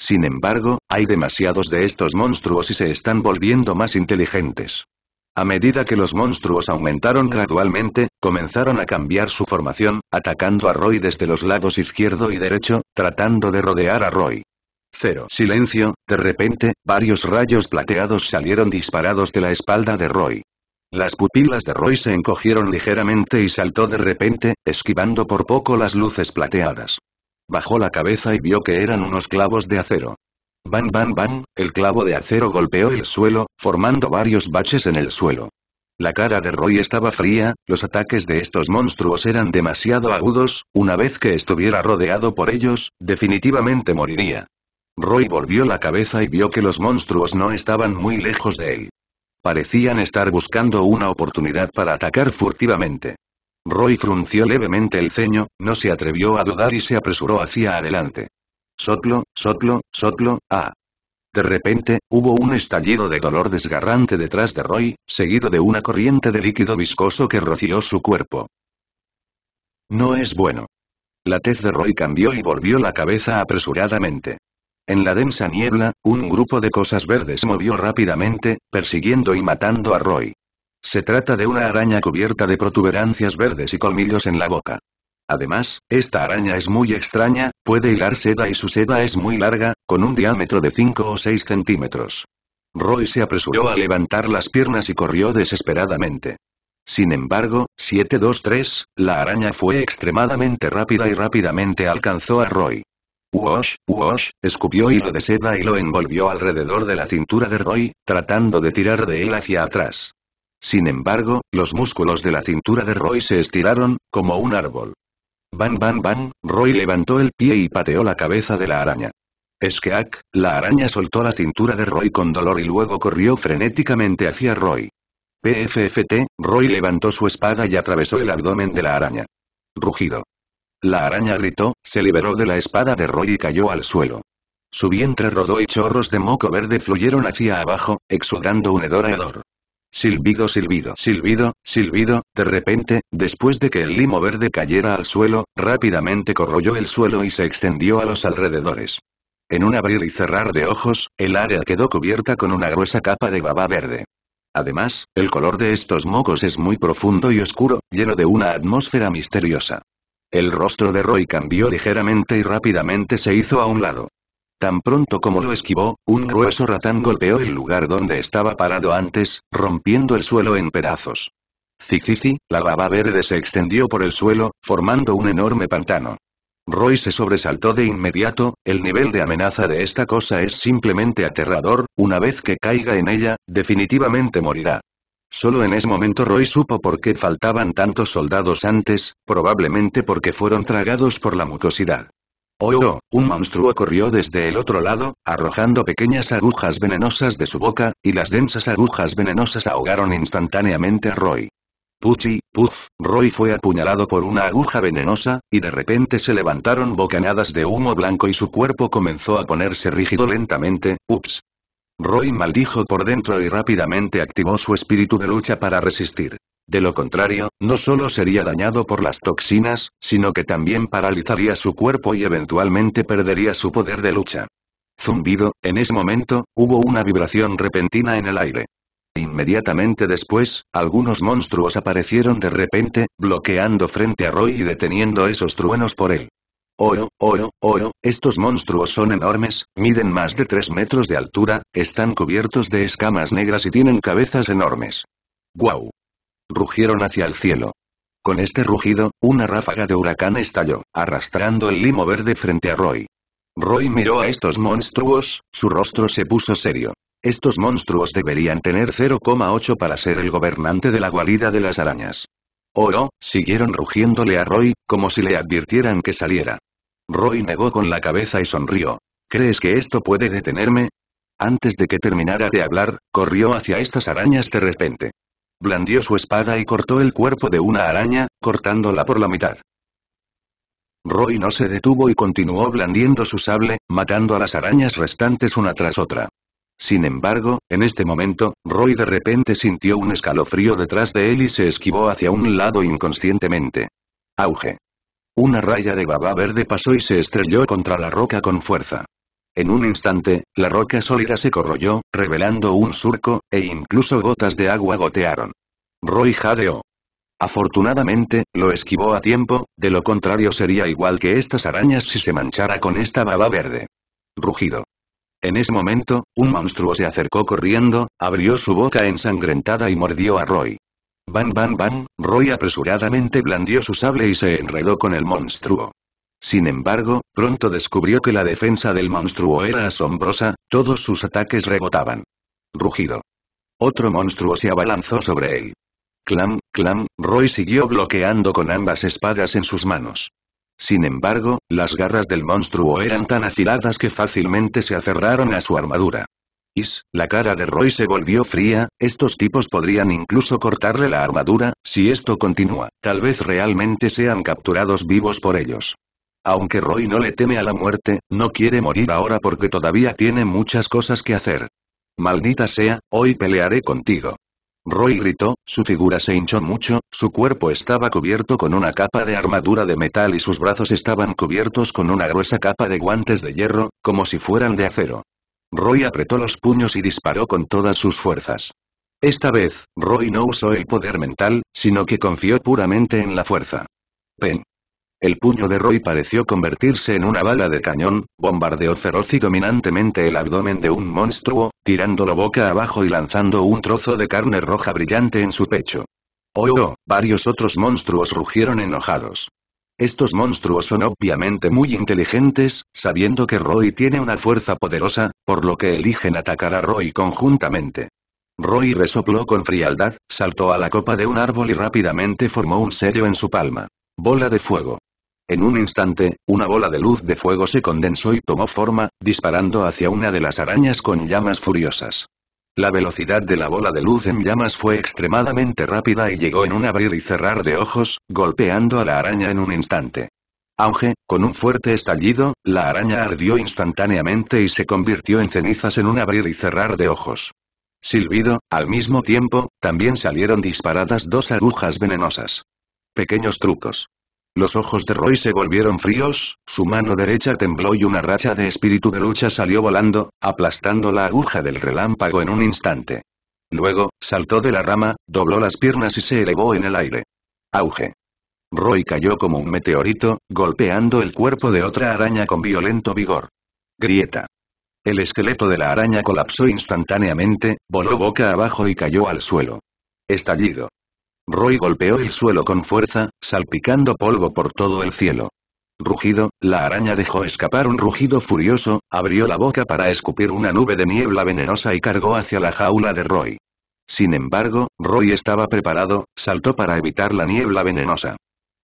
Sin embargo, hay demasiados de estos monstruos y se están volviendo más inteligentes. A medida que los monstruos aumentaron gradualmente, comenzaron a cambiar su formación, atacando a Roy desde los lados izquierdo y derecho, tratando de rodear a Roy. Cero. Silencio, de repente, varios rayos plateados salieron disparados de la espalda de Roy. Las pupilas de Roy se encogieron ligeramente y saltó de repente, esquivando por poco las luces plateadas. Bajó la cabeza y vio que eran unos clavos de acero. Van van van, el clavo de acero golpeó el suelo, formando varios baches en el suelo. La cara de Roy estaba fría, los ataques de estos monstruos eran demasiado agudos, una vez que estuviera rodeado por ellos, definitivamente moriría. Roy volvió la cabeza y vio que los monstruos no estaban muy lejos de él. Parecían estar buscando una oportunidad para atacar furtivamente. Roy frunció levemente el ceño, no se atrevió a dudar y se apresuró hacia adelante. Soplo, soplo, soplo, ah. De repente, hubo un estallido de dolor desgarrante detrás de Roy, seguido de una corriente de líquido viscoso que roció su cuerpo. No es bueno. La tez de Roy cambió y volvió la cabeza apresuradamente. En la densa niebla, un grupo de cosas verdes movió rápidamente, persiguiendo y matando a Roy. Se trata de una araña cubierta de protuberancias verdes y colmillos en la boca. Además, esta araña es muy extraña, puede hilar seda y su seda es muy larga, con un diámetro de 5 o 6 centímetros. Roy se apresuró a levantar las piernas y corrió desesperadamente. Sin embargo, 723, la araña fue extremadamente rápida y rápidamente alcanzó a Roy. Wash, Wash, escupió hilo de seda y lo envolvió alrededor de la cintura de Roy, tratando de tirar de él hacia atrás. Sin embargo, los músculos de la cintura de Roy se estiraron, como un árbol. Van van van, Roy levantó el pie y pateó la cabeza de la araña. Eskeak, la araña soltó la cintura de Roy con dolor y luego corrió frenéticamente hacia Roy. PFFT, Roy levantó su espada y atravesó el abdomen de la araña. Rugido. La araña gritó, se liberó de la espada de Roy y cayó al suelo. Su vientre rodó y chorros de moco verde fluyeron hacia abajo, exudando un hedor a hedor. Silbido, silbido, silbido, silbido, de repente, después de que el limo verde cayera al suelo, rápidamente corroyó el suelo y se extendió a los alrededores. En un abrir y cerrar de ojos, el área quedó cubierta con una gruesa capa de baba verde. Además, el color de estos mocos es muy profundo y oscuro, lleno de una atmósfera misteriosa. El rostro de Roy cambió ligeramente y rápidamente se hizo a un lado. Tan pronto como lo esquivó, un grueso ratán golpeó el lugar donde estaba parado antes, rompiendo el suelo en pedazos. Zicici, la lava verde se extendió por el suelo, formando un enorme pantano. Roy se sobresaltó de inmediato, el nivel de amenaza de esta cosa es simplemente aterrador, una vez que caiga en ella, definitivamente morirá. Solo en ese momento Roy supo por qué faltaban tantos soldados antes, probablemente porque fueron tragados por la mucosidad. Oh, oh, un monstruo corrió desde el otro lado, arrojando pequeñas agujas venenosas de su boca, y las densas agujas venenosas ahogaron instantáneamente a Roy. Puchi, puff, Roy fue apuñalado por una aguja venenosa, y de repente se levantaron bocanadas de humo blanco y su cuerpo comenzó a ponerse rígido lentamente, ups. Roy maldijo por dentro y rápidamente activó su espíritu de lucha para resistir. De lo contrario, no solo sería dañado por las toxinas, sino que también paralizaría su cuerpo y eventualmente perdería su poder de lucha. Zumbido, en ese momento, hubo una vibración repentina en el aire. Inmediatamente después, algunos monstruos aparecieron de repente, bloqueando frente a Roy y deteniendo esos truenos por él. Oh, oh, oh, estos monstruos son enormes, miden más de 3 metros de altura, están cubiertos de escamas negras y tienen cabezas enormes. ¡Guau! Rugieron hacia el cielo. Con este rugido, una ráfaga de huracán estalló, arrastrando el limo verde frente a Roy. Roy miró a estos monstruos, su rostro se puso serio. Estos monstruos deberían tener 0,8 para ser el gobernante de la guarida de las arañas. Oh, oh, siguieron rugiéndole a Roy, como si le advirtieran que saliera. Roy negó con la cabeza y sonrió. ¿Crees que esto puede detenerme? Antes de que terminara de hablar, corrió hacia estas arañas de repente. Blandió su espada y cortó el cuerpo de una araña, cortándola por la mitad. Roy no se detuvo y continuó blandiendo su sable, matando a las arañas restantes una tras otra. Sin embargo, en este momento, Roy de repente sintió un escalofrío detrás de él y se esquivó hacia un lado inconscientemente. Auge. Una raya de baba verde pasó y se estrelló contra la roca con fuerza. En un instante, la roca sólida se corroyó, revelando un surco, e incluso gotas de agua gotearon. Roy jadeó. Afortunadamente, lo esquivó a tiempo, de lo contrario sería igual que estas arañas si se manchara con esta baba verde. Rugido. En ese momento, un monstruo se acercó corriendo, abrió su boca ensangrentada y mordió a Roy. Van van van, Roy apresuradamente blandió su sable y se enredó con el monstruo. Sin embargo, pronto descubrió que la defensa del monstruo era asombrosa, todos sus ataques rebotaban. Rugido. Otro monstruo se abalanzó sobre él. Clam, clam, Roy siguió bloqueando con ambas espadas en sus manos. Sin embargo, las garras del monstruo eran tan afiladas que fácilmente se aferraron a su armadura. Is, la cara de Roy se volvió fría, estos tipos podrían incluso cortarle la armadura, si esto continúa, tal vez realmente sean capturados vivos por ellos. Aunque Roy no le teme a la muerte, no quiere morir ahora porque todavía tiene muchas cosas que hacer. Maldita sea, hoy pelearé contigo. Roy gritó, su figura se hinchó mucho, su cuerpo estaba cubierto con una capa de armadura de metal y sus brazos estaban cubiertos con una gruesa capa de guantes de hierro, como si fueran de acero. Roy apretó los puños y disparó con todas sus fuerzas. Esta vez, Roy no usó el poder mental, sino que confió puramente en la fuerza. Pen. El puño de Roy pareció convertirse en una bala de cañón, bombardeó feroz y dominantemente el abdomen de un monstruo, tirándolo boca abajo y lanzando un trozo de carne roja brillante en su pecho. Oh, oh, varios otros monstruos rugieron enojados. Estos monstruos son obviamente muy inteligentes, sabiendo que Roy tiene una fuerza poderosa, por lo que eligen atacar a Roy conjuntamente. Roy resopló con frialdad, saltó a la copa de un árbol y rápidamente formó un sello en su palma. Bola de fuego. En un instante, una bola de luz de fuego se condensó y tomó forma, disparando hacia una de las arañas con llamas furiosas. La velocidad de la bola de luz en llamas fue extremadamente rápida y llegó en un abrir y cerrar de ojos, golpeando a la araña en un instante. Aunque, con un fuerte estallido, la araña ardió instantáneamente y se convirtió en cenizas en un abrir y cerrar de ojos. Silbido, al mismo tiempo, también salieron disparadas dos agujas venenosas. Pequeños trucos. Los ojos de Roy se volvieron fríos, su mano derecha tembló y una racha de espíritu de lucha salió volando, aplastando la aguja del relámpago en un instante. Luego, saltó de la rama, dobló las piernas y se elevó en el aire. Auge. Roy cayó como un meteorito, golpeando el cuerpo de otra araña con violento vigor. Grieta. El esqueleto de la araña colapsó instantáneamente, voló boca abajo y cayó al suelo. Estallido. Roy golpeó el suelo con fuerza, salpicando polvo por todo el cielo. Rugido, la araña dejó escapar un rugido furioso, abrió la boca para escupir una nube de niebla venenosa y cargó hacia la jaula de Roy. Sin embargo, Roy estaba preparado, saltó para evitar la niebla venenosa.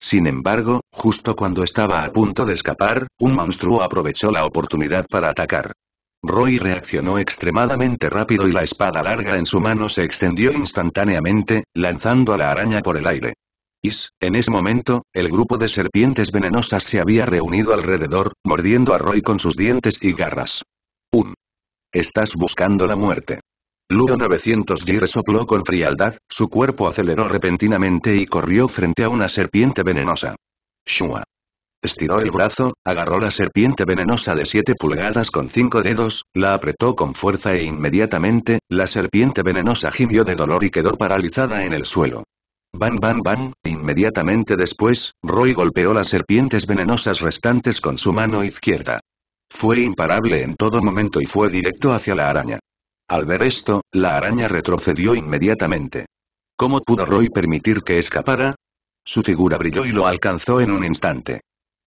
Sin embargo, justo cuando estaba a punto de escapar, un monstruo aprovechó la oportunidad para atacar. Roy reaccionó extremadamente rápido y la espada larga en su mano se extendió instantáneamente, lanzando a la araña por el aire. Is, en ese momento, el grupo de serpientes venenosas se había reunido alrededor, mordiendo a Roy con sus dientes y garras. Un. Estás buscando la muerte. Ludo 900G resopló con frialdad, su cuerpo aceleró repentinamente y corrió frente a una serpiente venenosa. Shua. Estiró el brazo, agarró la serpiente venenosa de 7 pulgadas con cinco dedos, la apretó con fuerza e inmediatamente, la serpiente venenosa gimió de dolor y quedó paralizada en el suelo. Ban ban ban, inmediatamente después, Roy golpeó las serpientes venenosas restantes con su mano izquierda. Fue imparable en todo momento y fue directo hacia la araña. Al ver esto, la araña retrocedió inmediatamente. ¿Cómo pudo Roy permitir que escapara? Su figura brilló y lo alcanzó en un instante.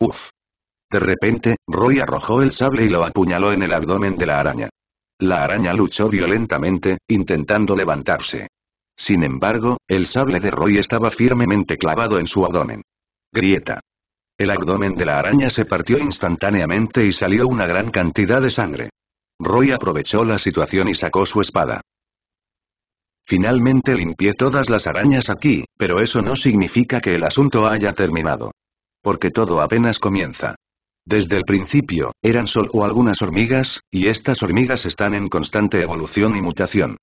Uf. De repente, Roy arrojó el sable y lo apuñaló en el abdomen de la araña. La araña luchó violentamente, intentando levantarse. Sin embargo, el sable de Roy estaba firmemente clavado en su abdomen. Grieta. El abdomen de la araña se partió instantáneamente y salió una gran cantidad de sangre. Roy aprovechó la situación y sacó su espada. Finalmente limpié todas las arañas aquí, pero eso no significa que el asunto haya terminado. Porque todo apenas comienza. Desde el principio, eran solo algunas hormigas, y estas hormigas están en constante evolución y mutación.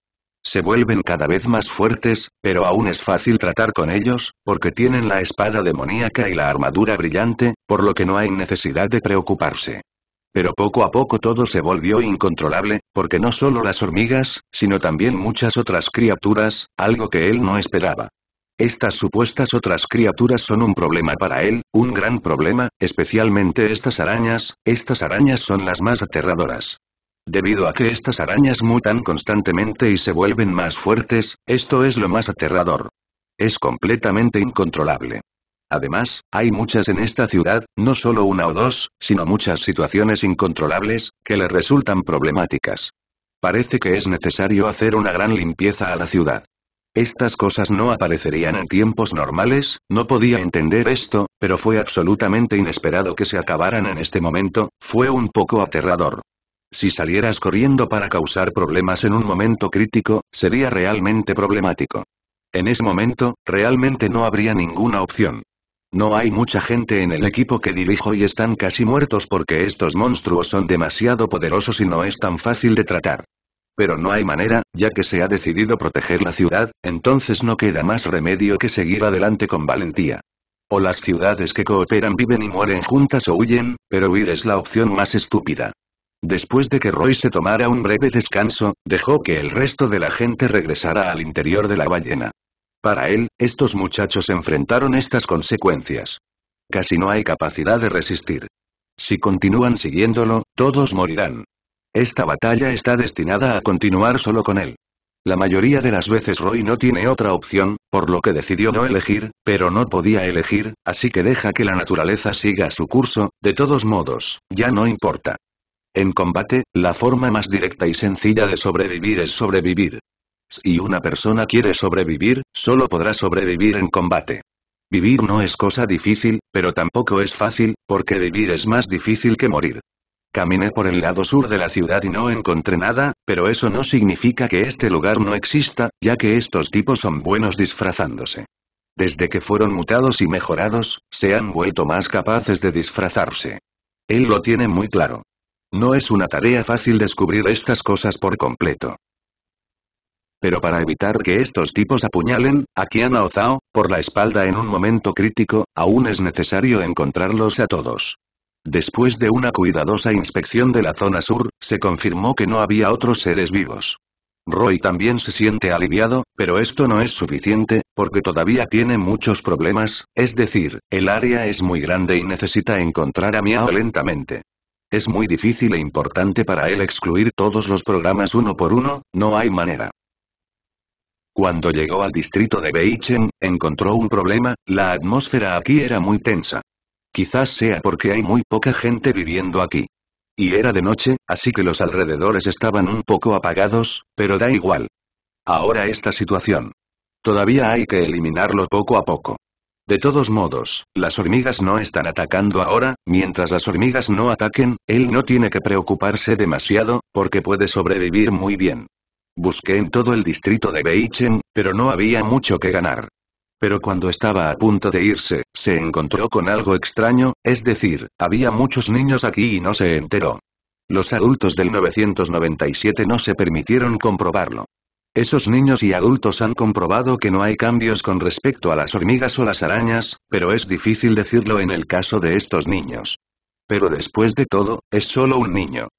Se vuelven cada vez más fuertes, pero aún es fácil tratar con ellos, porque tienen la espada demoníaca y la armadura brillante, por lo que no hay necesidad de preocuparse. Pero poco a poco todo se volvió incontrolable, porque no solo las hormigas, sino también muchas otras criaturas, algo que él no esperaba. Estas supuestas otras criaturas son un problema para él, un gran problema, especialmente estas arañas, estas arañas son las más aterradoras. Debido a que estas arañas mutan constantemente y se vuelven más fuertes, esto es lo más aterrador. Es completamente incontrolable. Además, hay muchas en esta ciudad, no solo una o dos, sino muchas situaciones incontrolables, que le resultan problemáticas. Parece que es necesario hacer una gran limpieza a la ciudad. Estas cosas no aparecerían en tiempos normales, no podía entender esto, pero fue absolutamente inesperado que se acabaran en este momento, fue un poco aterrador. Si salieras corriendo para causar problemas en un momento crítico, sería realmente problemático. En ese momento, realmente no habría ninguna opción. No hay mucha gente en el equipo que dirijo y están casi muertos porque estos monstruos son demasiado poderosos y no es tan fácil de tratar. Pero no hay manera, ya que se ha decidido proteger la ciudad, entonces no queda más remedio que seguir adelante con valentía. O las ciudades que cooperan viven y mueren juntas o huyen, pero huir es la opción más estúpida. Después de que Roy se tomara un breve descanso, dejó que el resto de la gente regresara al interior de la ballena. Para él, estos muchachos enfrentaron estas consecuencias. Casi no hay capacidad de resistir. Si continúan siguiéndolo, todos morirán. Esta batalla está destinada a continuar solo con él. La mayoría de las veces Roy no tiene otra opción, por lo que decidió no elegir, pero no podía elegir, así que deja que la naturaleza siga su curso, de todos modos, ya no importa. En combate, la forma más directa y sencilla de sobrevivir es sobrevivir. Si una persona quiere sobrevivir, solo podrá sobrevivir en combate. Vivir no es cosa difícil, pero tampoco es fácil, porque vivir es más difícil que morir. Caminé por el lado sur de la ciudad y no encontré nada, pero eso no significa que este lugar no exista, ya que estos tipos son buenos disfrazándose. Desde que fueron mutados y mejorados, se han vuelto más capaces de disfrazarse. Él lo tiene muy claro. No es una tarea fácil descubrir estas cosas por completo. Pero para evitar que estos tipos apuñalen a Kiana Ozao, por la espalda en un momento crítico, aún es necesario encontrarlos a todos. Después de una cuidadosa inspección de la zona sur, se confirmó que no había otros seres vivos. Roy también se siente aliviado, pero esto no es suficiente, porque todavía tiene muchos problemas, es decir, el área es muy grande y necesita encontrar a Miao lentamente. Es muy difícil e importante para él excluir todos los programas uno por uno, no hay manera. Cuando llegó al distrito de Beichen, encontró un problema, la atmósfera aquí era muy tensa. Quizás sea porque hay muy poca gente viviendo aquí. Y era de noche, así que los alrededores estaban un poco apagados, pero da igual. Ahora esta situación. Todavía hay que eliminarlo poco a poco. De todos modos, las hormigas no están atacando ahora, mientras las hormigas no ataquen, él no tiene que preocuparse demasiado, porque puede sobrevivir muy bien. Busqué en todo el distrito de Beichen, pero no había mucho que ganar. Pero cuando estaba a punto de irse, se encontró con algo extraño, es decir, había muchos niños aquí y no se enteró. Los adultos del 997 no se permitieron comprobarlo. Esos niños y adultos han comprobado que no hay cambios con respecto a las hormigas o las arañas, pero es difícil decirlo en el caso de estos niños. Pero después de todo, es solo un niño.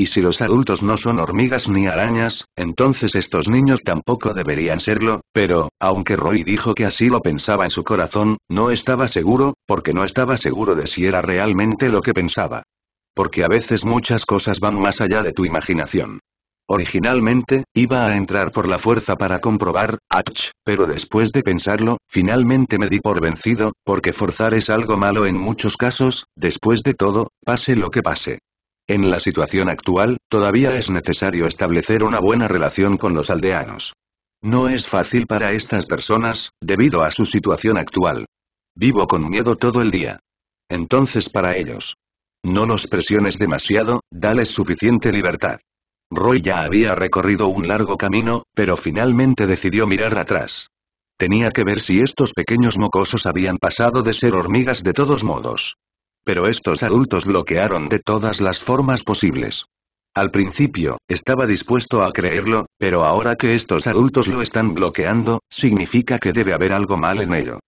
Y si los adultos no son hormigas ni arañas, entonces estos niños tampoco deberían serlo, pero, aunque Roy dijo que así lo pensaba en su corazón, no estaba seguro, porque no estaba seguro de si era realmente lo que pensaba. Porque a veces muchas cosas van más allá de tu imaginación. Originalmente, iba a entrar por la fuerza para comprobar, ach, pero después de pensarlo, finalmente me di por vencido, porque forzar es algo malo en muchos casos, después de todo, pase lo que pase. En la situación actual, todavía es necesario establecer una buena relación con los aldeanos. No es fácil para estas personas, debido a su situación actual. Vivo con miedo todo el día. Entonces para ellos. No los presiones demasiado, dales suficiente libertad. Roy ya había recorrido un largo camino, pero finalmente decidió mirar atrás. Tenía que ver si estos pequeños mocosos habían pasado de ser hormigas de todos modos. Pero estos adultos bloquearon de todas las formas posibles. Al principio, estaba dispuesto a creerlo, pero ahora que estos adultos lo están bloqueando, significa que debe haber algo mal en ello.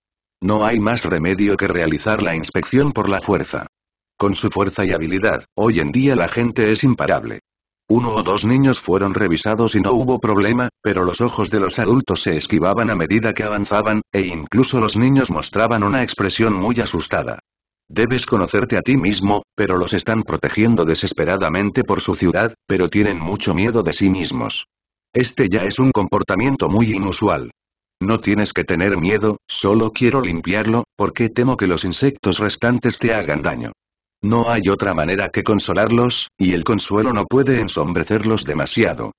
No hay más remedio que realizar la inspección por la fuerza. Con su fuerza y habilidad, hoy en día la gente es imparable. Uno o dos niños fueron revisados y no hubo problema, pero los ojos de los adultos se esquivaban a medida que avanzaban, e incluso los niños mostraban una expresión muy asustada. Debes conocerte a ti mismo, pero los están protegiendo desesperadamente por su ciudad, pero tienen mucho miedo de sí mismos. Este ya es un comportamiento muy inusual. No tienes que tener miedo, solo quiero limpiarlo, porque temo que los insectos restantes te hagan daño. No hay otra manera que consolarlos, y el consuelo no puede ensombrecerlos demasiado.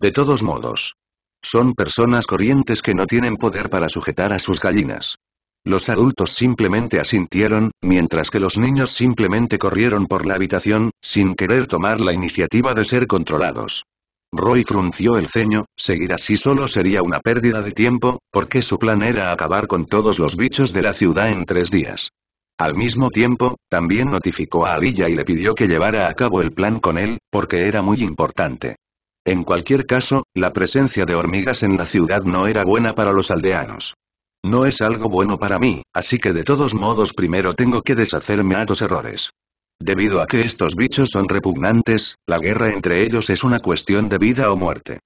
De todos modos. Son personas corrientes que no tienen poder para sujetar a sus gallinas. Los adultos simplemente asintieron, mientras que los niños simplemente corrieron por la habitación, sin querer tomar la iniciativa de ser controlados. Roy frunció el ceño, seguir así solo sería una pérdida de tiempo, porque su plan era acabar con todos los bichos de la ciudad en tres días. Al mismo tiempo, también notificó a Alilla y le pidió que llevara a cabo el plan con él, porque era muy importante. En cualquier caso, la presencia de hormigas en la ciudad no era buena para los aldeanos. No es algo bueno para mí, así que de todos modos primero tengo que deshacerme a los errores. Debido a que estos bichos son repugnantes, la guerra entre ellos es una cuestión de vida o muerte.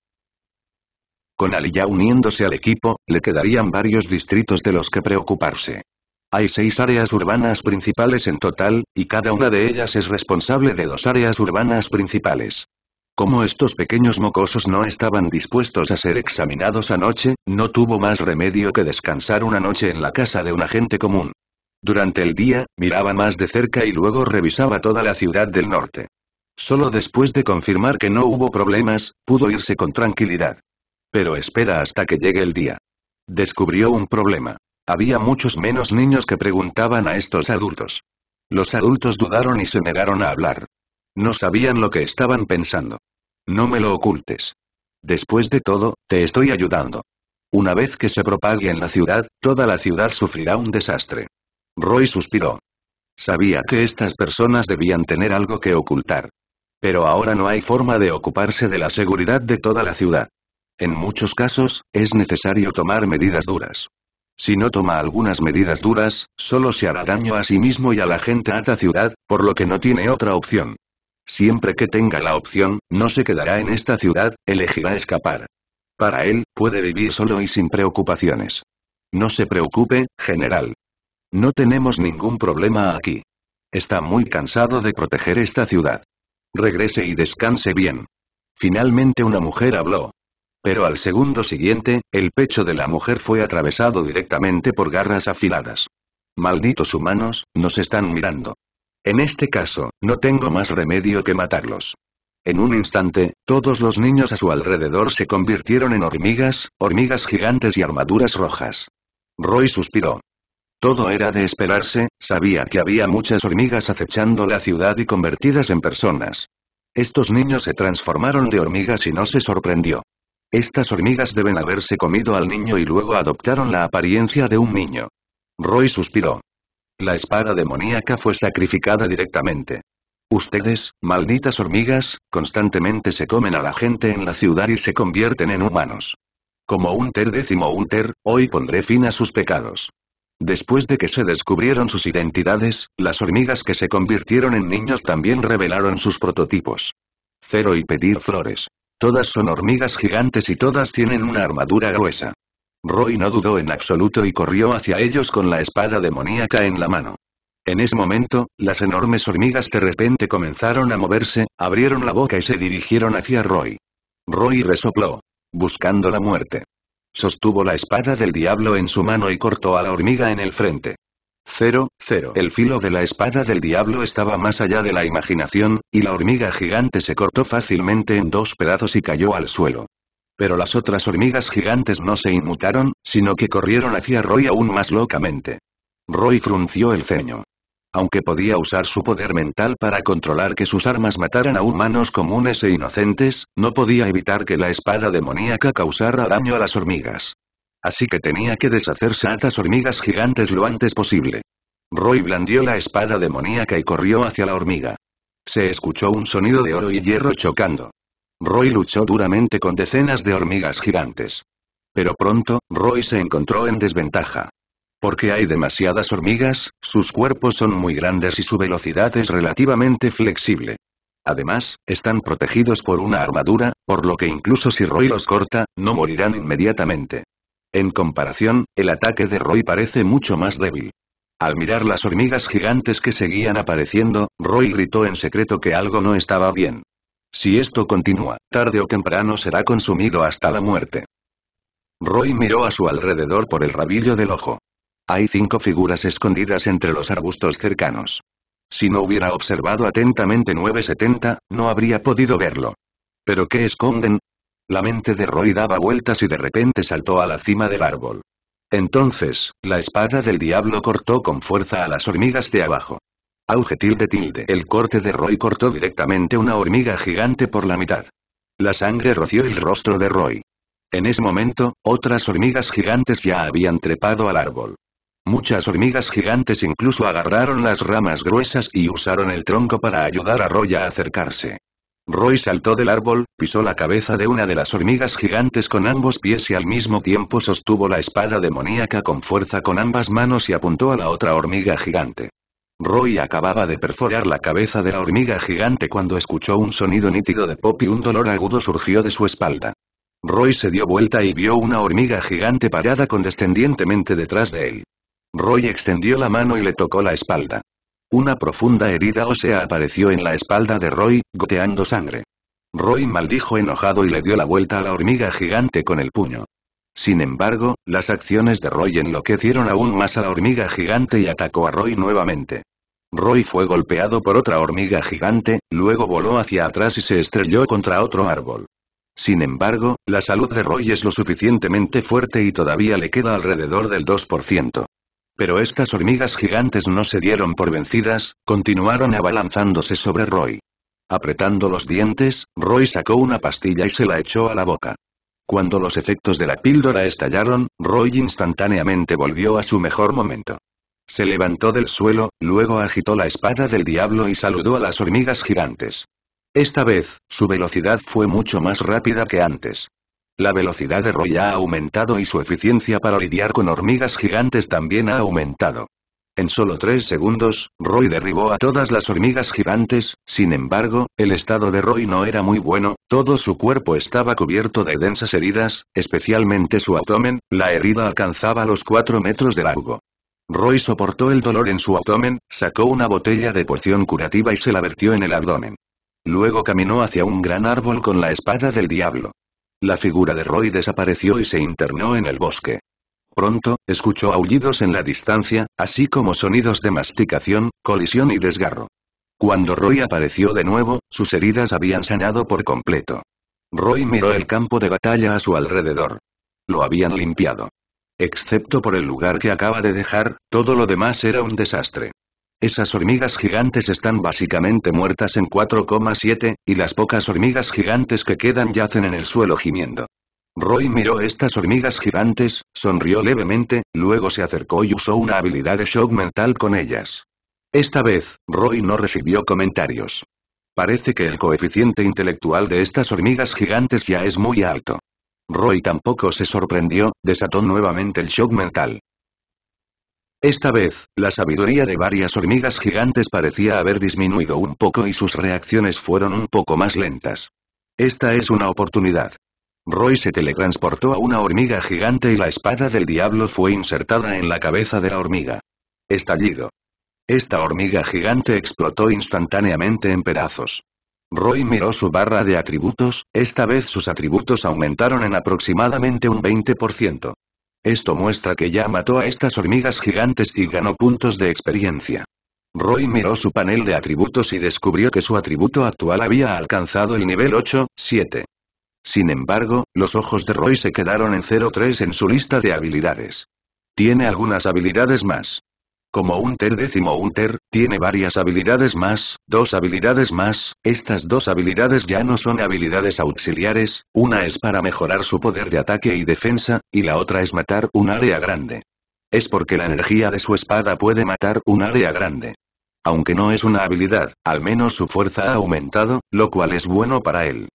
Con Aliyah uniéndose al equipo, le quedarían varios distritos de los que preocuparse. Hay seis áreas urbanas principales en total, y cada una de ellas es responsable de dos áreas urbanas principales. Como estos pequeños mocosos no estaban dispuestos a ser examinados anoche, no tuvo más remedio que descansar una noche en la casa de un agente común. Durante el día, miraba más de cerca y luego revisaba toda la ciudad del norte. Solo después de confirmar que no hubo problemas, pudo irse con tranquilidad. Pero espera hasta que llegue el día. Descubrió un problema. Había muchos menos niños que preguntaban a estos adultos. Los adultos dudaron y se negaron a hablar. No sabían lo que estaban pensando. No me lo ocultes. Después de todo, te estoy ayudando. Una vez que se propague en la ciudad, toda la ciudad sufrirá un desastre. Roy suspiró. Sabía que estas personas debían tener algo que ocultar. Pero ahora no hay forma de ocuparse de la seguridad de toda la ciudad. En muchos casos, es necesario tomar medidas duras. Si no toma algunas medidas duras, solo se hará daño a sí mismo y a la gente a esta ciudad, por lo que no tiene otra opción. Siempre que tenga la opción, no se quedará en esta ciudad, elegirá escapar. Para él, puede vivir solo y sin preocupaciones. No se preocupe, general. No tenemos ningún problema aquí. Está muy cansado de proteger esta ciudad. Regrese y descanse bien. Finalmente una mujer habló. Pero al segundo siguiente, el pecho de la mujer fue atravesado directamente por garras afiladas. Malditos humanos, nos están mirando. En este caso, no tengo más remedio que matarlos. En un instante, todos los niños a su alrededor se convirtieron en hormigas, hormigas gigantes y armaduras rojas. Roy suspiró. Todo era de esperarse, sabía que había muchas hormigas acechando la ciudad y convertidas en personas. Estos niños se transformaron de hormigas y no se sorprendió. Estas hormigas deben haberse comido al niño y luego adoptaron la apariencia de un niño. Roy suspiró. La espada demoníaca fue sacrificada directamente. Ustedes, malditas hormigas, constantemente se comen a la gente en la ciudad y se convierten en humanos. Como un ter décimo un ter, hoy pondré fin a sus pecados. Después de que se descubrieron sus identidades, las hormigas que se convirtieron en niños también revelaron sus prototipos. Cero y pedir flores. Todas son hormigas gigantes y todas tienen una armadura gruesa. Roy no dudó en absoluto y corrió hacia ellos con la espada demoníaca en la mano. En ese momento, las enormes hormigas de repente comenzaron a moverse, abrieron la boca y se dirigieron hacia Roy. Roy resopló. Buscando la muerte. Sostuvo la espada del diablo en su mano y cortó a la hormiga en el frente. Cero, cero. El filo de la espada del diablo estaba más allá de la imaginación, y la hormiga gigante se cortó fácilmente en dos pedazos y cayó al suelo. Pero las otras hormigas gigantes no se inmutaron, sino que corrieron hacia Roy aún más locamente. Roy frunció el ceño. Aunque podía usar su poder mental para controlar que sus armas mataran a humanos comunes e inocentes, no podía evitar que la espada demoníaca causara daño a las hormigas. Así que tenía que deshacerse a estas hormigas gigantes lo antes posible. Roy blandió la espada demoníaca y corrió hacia la hormiga. Se escuchó un sonido de oro y hierro chocando. Roy luchó duramente con decenas de hormigas gigantes. Pero pronto, Roy se encontró en desventaja. Porque hay demasiadas hormigas, sus cuerpos son muy grandes y su velocidad es relativamente flexible. Además, están protegidos por una armadura, por lo que incluso si Roy los corta, no morirán inmediatamente. En comparación, el ataque de Roy parece mucho más débil. Al mirar las hormigas gigantes que seguían apareciendo, Roy gritó en secreto que algo no estaba bien. Si esto continúa, tarde o temprano será consumido hasta la muerte. Roy miró a su alrededor por el rabillo del ojo. Hay cinco figuras escondidas entre los arbustos cercanos. Si no hubiera observado atentamente 970, no habría podido verlo. ¿Pero qué esconden? La mente de Roy daba vueltas y de repente saltó a la cima del árbol. Entonces, la espada del diablo cortó con fuerza a las hormigas de abajo. Auge tilde tilde. El corte de Roy cortó directamente una hormiga gigante por la mitad. La sangre roció el rostro de Roy. En ese momento, otras hormigas gigantes ya habían trepado al árbol. Muchas hormigas gigantes incluso agarraron las ramas gruesas y usaron el tronco para ayudar a Roy a acercarse. Roy saltó del árbol, pisó la cabeza de una de las hormigas gigantes con ambos pies y al mismo tiempo sostuvo la espada demoníaca con fuerza con ambas manos y apuntó a la otra hormiga gigante. Roy acababa de perforar la cabeza de la hormiga gigante cuando escuchó un sonido nítido de pop y un dolor agudo surgió de su espalda. Roy se dio vuelta y vio una hormiga gigante parada condescendientemente detrás de él. Roy extendió la mano y le tocó la espalda. Una profunda herida ósea apareció en la espalda de Roy, goteando sangre. Roy maldijo enojado y le dio la vuelta a la hormiga gigante con el puño. Sin embargo, las acciones de Roy enloquecieron aún más a la hormiga gigante y atacó a Roy nuevamente. Roy fue golpeado por otra hormiga gigante, luego voló hacia atrás y se estrelló contra otro árbol. Sin embargo, la salud de Roy es lo suficientemente fuerte y todavía le queda alrededor del 2%. Pero estas hormigas gigantes no se dieron por vencidas, continuaron abalanzándose sobre Roy. Apretando los dientes, Roy sacó una pastilla y se la echó a la boca. Cuando los efectos de la píldora estallaron, Roy instantáneamente volvió a su mejor momento. Se levantó del suelo, luego agitó la espada del diablo y saludó a las hormigas gigantes. Esta vez, su velocidad fue mucho más rápida que antes. La velocidad de Roy ha aumentado y su eficiencia para lidiar con hormigas gigantes también ha aumentado. En solo tres segundos, Roy derribó a todas las hormigas gigantes, sin embargo, el estado de Roy no era muy bueno, todo su cuerpo estaba cubierto de densas heridas, especialmente su abdomen, la herida alcanzaba los cuatro metros de largo. Roy soportó el dolor en su abdomen, sacó una botella de poción curativa y se la vertió en el abdomen. Luego caminó hacia un gran árbol con la espada del diablo. La figura de Roy desapareció y se internó en el bosque. Pronto, escuchó aullidos en la distancia, así como sonidos de masticación, colisión y desgarro. Cuando Roy apareció de nuevo, sus heridas habían sanado por completo. Roy miró el campo de batalla a su alrededor. Lo habían limpiado. Excepto por el lugar que acaba de dejar, todo lo demás era un desastre. Esas hormigas gigantes están básicamente muertas en 4,7, y las pocas hormigas gigantes que quedan yacen en el suelo gimiendo. Roy miró estas hormigas gigantes, sonrió levemente, luego se acercó y usó una habilidad de shock mental con ellas. Esta vez, Roy no recibió comentarios. Parece que el coeficiente intelectual de estas hormigas gigantes ya es muy alto. Roy tampoco se sorprendió, desató nuevamente el shock mental. Esta vez, la sabiduría de varias hormigas gigantes parecía haber disminuido un poco y sus reacciones fueron un poco más lentas. Esta es una oportunidad. Roy se teletransportó a una hormiga gigante y la espada del diablo fue insertada en la cabeza de la hormiga. Estallido. Esta hormiga gigante explotó instantáneamente en pedazos. Roy miró su barra de atributos, esta vez sus atributos aumentaron en aproximadamente un 20%. Esto muestra que ya mató a estas hormigas gigantes y ganó puntos de experiencia. Roy miró su panel de atributos y descubrió que su atributo actual había alcanzado el nivel 8, 7. Sin embargo, los ojos de Roy se quedaron en 0-3 en su lista de habilidades. Tiene algunas habilidades más. Como un ter décimo un ter, tiene varias habilidades más, dos habilidades más, estas dos habilidades ya no son habilidades auxiliares, una es para mejorar su poder de ataque y defensa, y la otra es matar un área grande. Es porque la energía de su espada puede matar un área grande. Aunque no es una habilidad, al menos su fuerza ha aumentado, lo cual es bueno para él.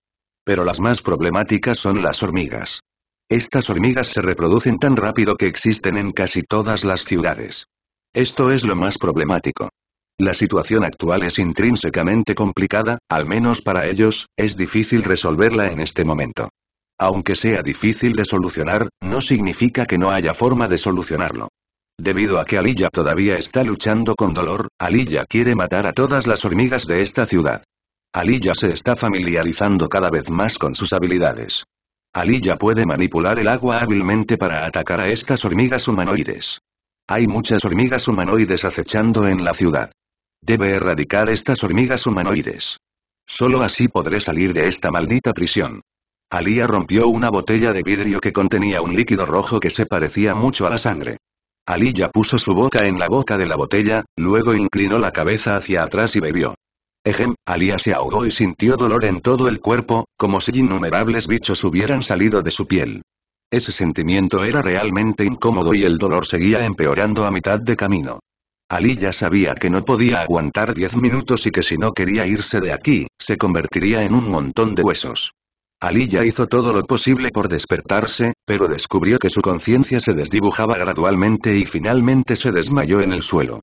Pero las más problemáticas son las hormigas. Estas hormigas se reproducen tan rápido que existen en casi todas las ciudades. Esto es lo más problemático. La situación actual es intrínsecamente complicada, al menos para ellos, es difícil resolverla en este momento. Aunque sea difícil de solucionar, no significa que no haya forma de solucionarlo. Debido a que Alilla todavía está luchando con dolor, Alilla quiere matar a todas las hormigas de esta ciudad. Alilla se está familiarizando cada vez más con sus habilidades. Alilla puede manipular el agua hábilmente para atacar a estas hormigas humanoides. Hay muchas hormigas humanoides acechando en la ciudad. Debe erradicar estas hormigas humanoides. Solo así podré salir de esta maldita prisión. Alía rompió una botella de vidrio que contenía un líquido rojo que se parecía mucho a la sangre. Alía puso su boca en la boca de la botella, luego inclinó la cabeza hacia atrás y bebió. Ejem, Alia se ahogó y sintió dolor en todo el cuerpo, como si innumerables bichos hubieran salido de su piel. Ese sentimiento era realmente incómodo y el dolor seguía empeorando a mitad de camino. Ali ya sabía que no podía aguantar diez minutos y que si no quería irse de aquí, se convertiría en un montón de huesos. Ali ya hizo todo lo posible por despertarse, pero descubrió que su conciencia se desdibujaba gradualmente y finalmente se desmayó en el suelo.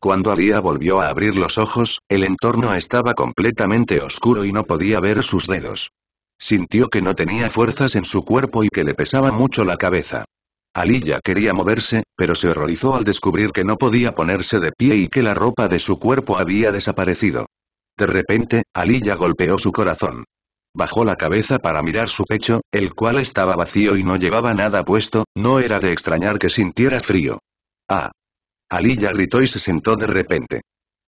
Cuando Alia volvió a abrir los ojos, el entorno estaba completamente oscuro y no podía ver sus dedos. Sintió que no tenía fuerzas en su cuerpo y que le pesaba mucho la cabeza. Alilla quería moverse, pero se horrorizó al descubrir que no podía ponerse de pie y que la ropa de su cuerpo había desaparecido. De repente, Alilla golpeó su corazón. Bajó la cabeza para mirar su pecho, el cual estaba vacío y no llevaba nada puesto, no era de extrañar que sintiera frío. Ah, Alilla gritó y se sentó de repente.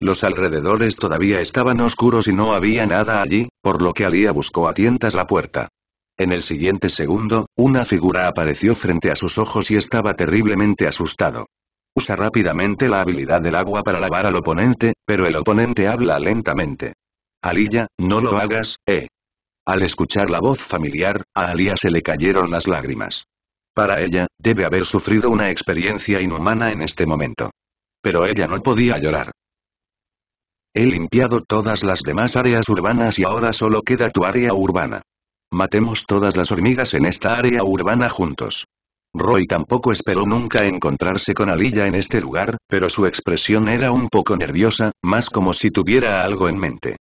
Los alrededores todavía estaban oscuros y no había nada allí, por lo que Alía buscó a tientas la puerta. En el siguiente segundo, una figura apareció frente a sus ojos y estaba terriblemente asustado. Usa rápidamente la habilidad del agua para lavar al oponente, pero el oponente habla lentamente. Alilla, no lo hagas, eh. Al escuchar la voz familiar, a Alía se le cayeron las lágrimas. Para ella, debe haber sufrido una experiencia inhumana en este momento. Pero ella no podía llorar. He limpiado todas las demás áreas urbanas y ahora solo queda tu área urbana. Matemos todas las hormigas en esta área urbana juntos. Roy tampoco esperó nunca encontrarse con Alilla en este lugar, pero su expresión era un poco nerviosa, más como si tuviera algo en mente.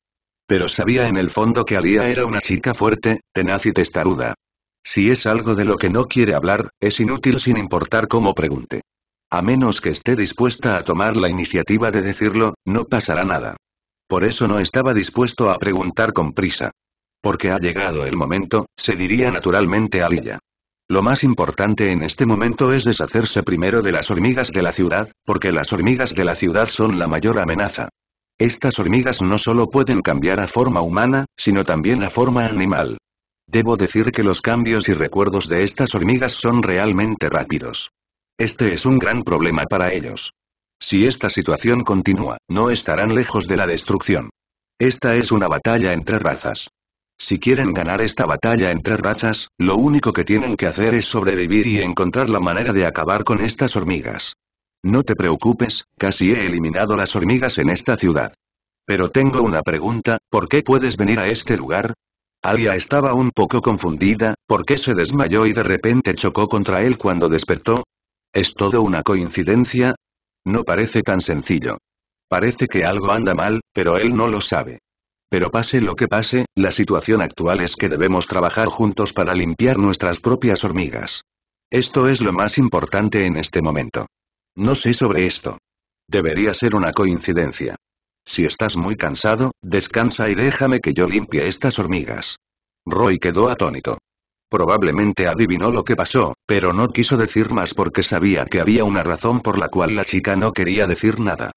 Pero sabía en el fondo que Alía era una chica fuerte, tenaz y testaruda. Si es algo de lo que no quiere hablar, es inútil sin importar cómo pregunte. A menos que esté dispuesta a tomar la iniciativa de decirlo, no pasará nada. Por eso no estaba dispuesto a preguntar con prisa. Porque ha llegado el momento, se diría naturalmente a Lilla. Lo más importante en este momento es deshacerse primero de las hormigas de la ciudad, porque las hormigas de la ciudad son la mayor amenaza. Estas hormigas no solo pueden cambiar a forma humana, sino también a forma animal. Debo decir que los cambios y recuerdos de estas hormigas son realmente rápidos. Este es un gran problema para ellos. Si esta situación continúa, no estarán lejos de la destrucción. Esta es una batalla entre razas. Si quieren ganar esta batalla entre razas, lo único que tienen que hacer es sobrevivir y encontrar la manera de acabar con estas hormigas. No te preocupes, casi he eliminado las hormigas en esta ciudad. Pero tengo una pregunta, ¿por qué puedes venir a este lugar? Alia estaba un poco confundida, ¿por qué se desmayó y de repente chocó contra él cuando despertó? ¿Es todo una coincidencia? No parece tan sencillo. Parece que algo anda mal, pero él no lo sabe. Pero pase lo que pase, la situación actual es que debemos trabajar juntos para limpiar nuestras propias hormigas. Esto es lo más importante en este momento. No sé sobre esto. Debería ser una coincidencia. Si estás muy cansado, descansa y déjame que yo limpie estas hormigas. Roy quedó atónito. Probablemente adivinó lo que pasó, pero no quiso decir más porque sabía que había una razón por la cual la chica no quería decir nada.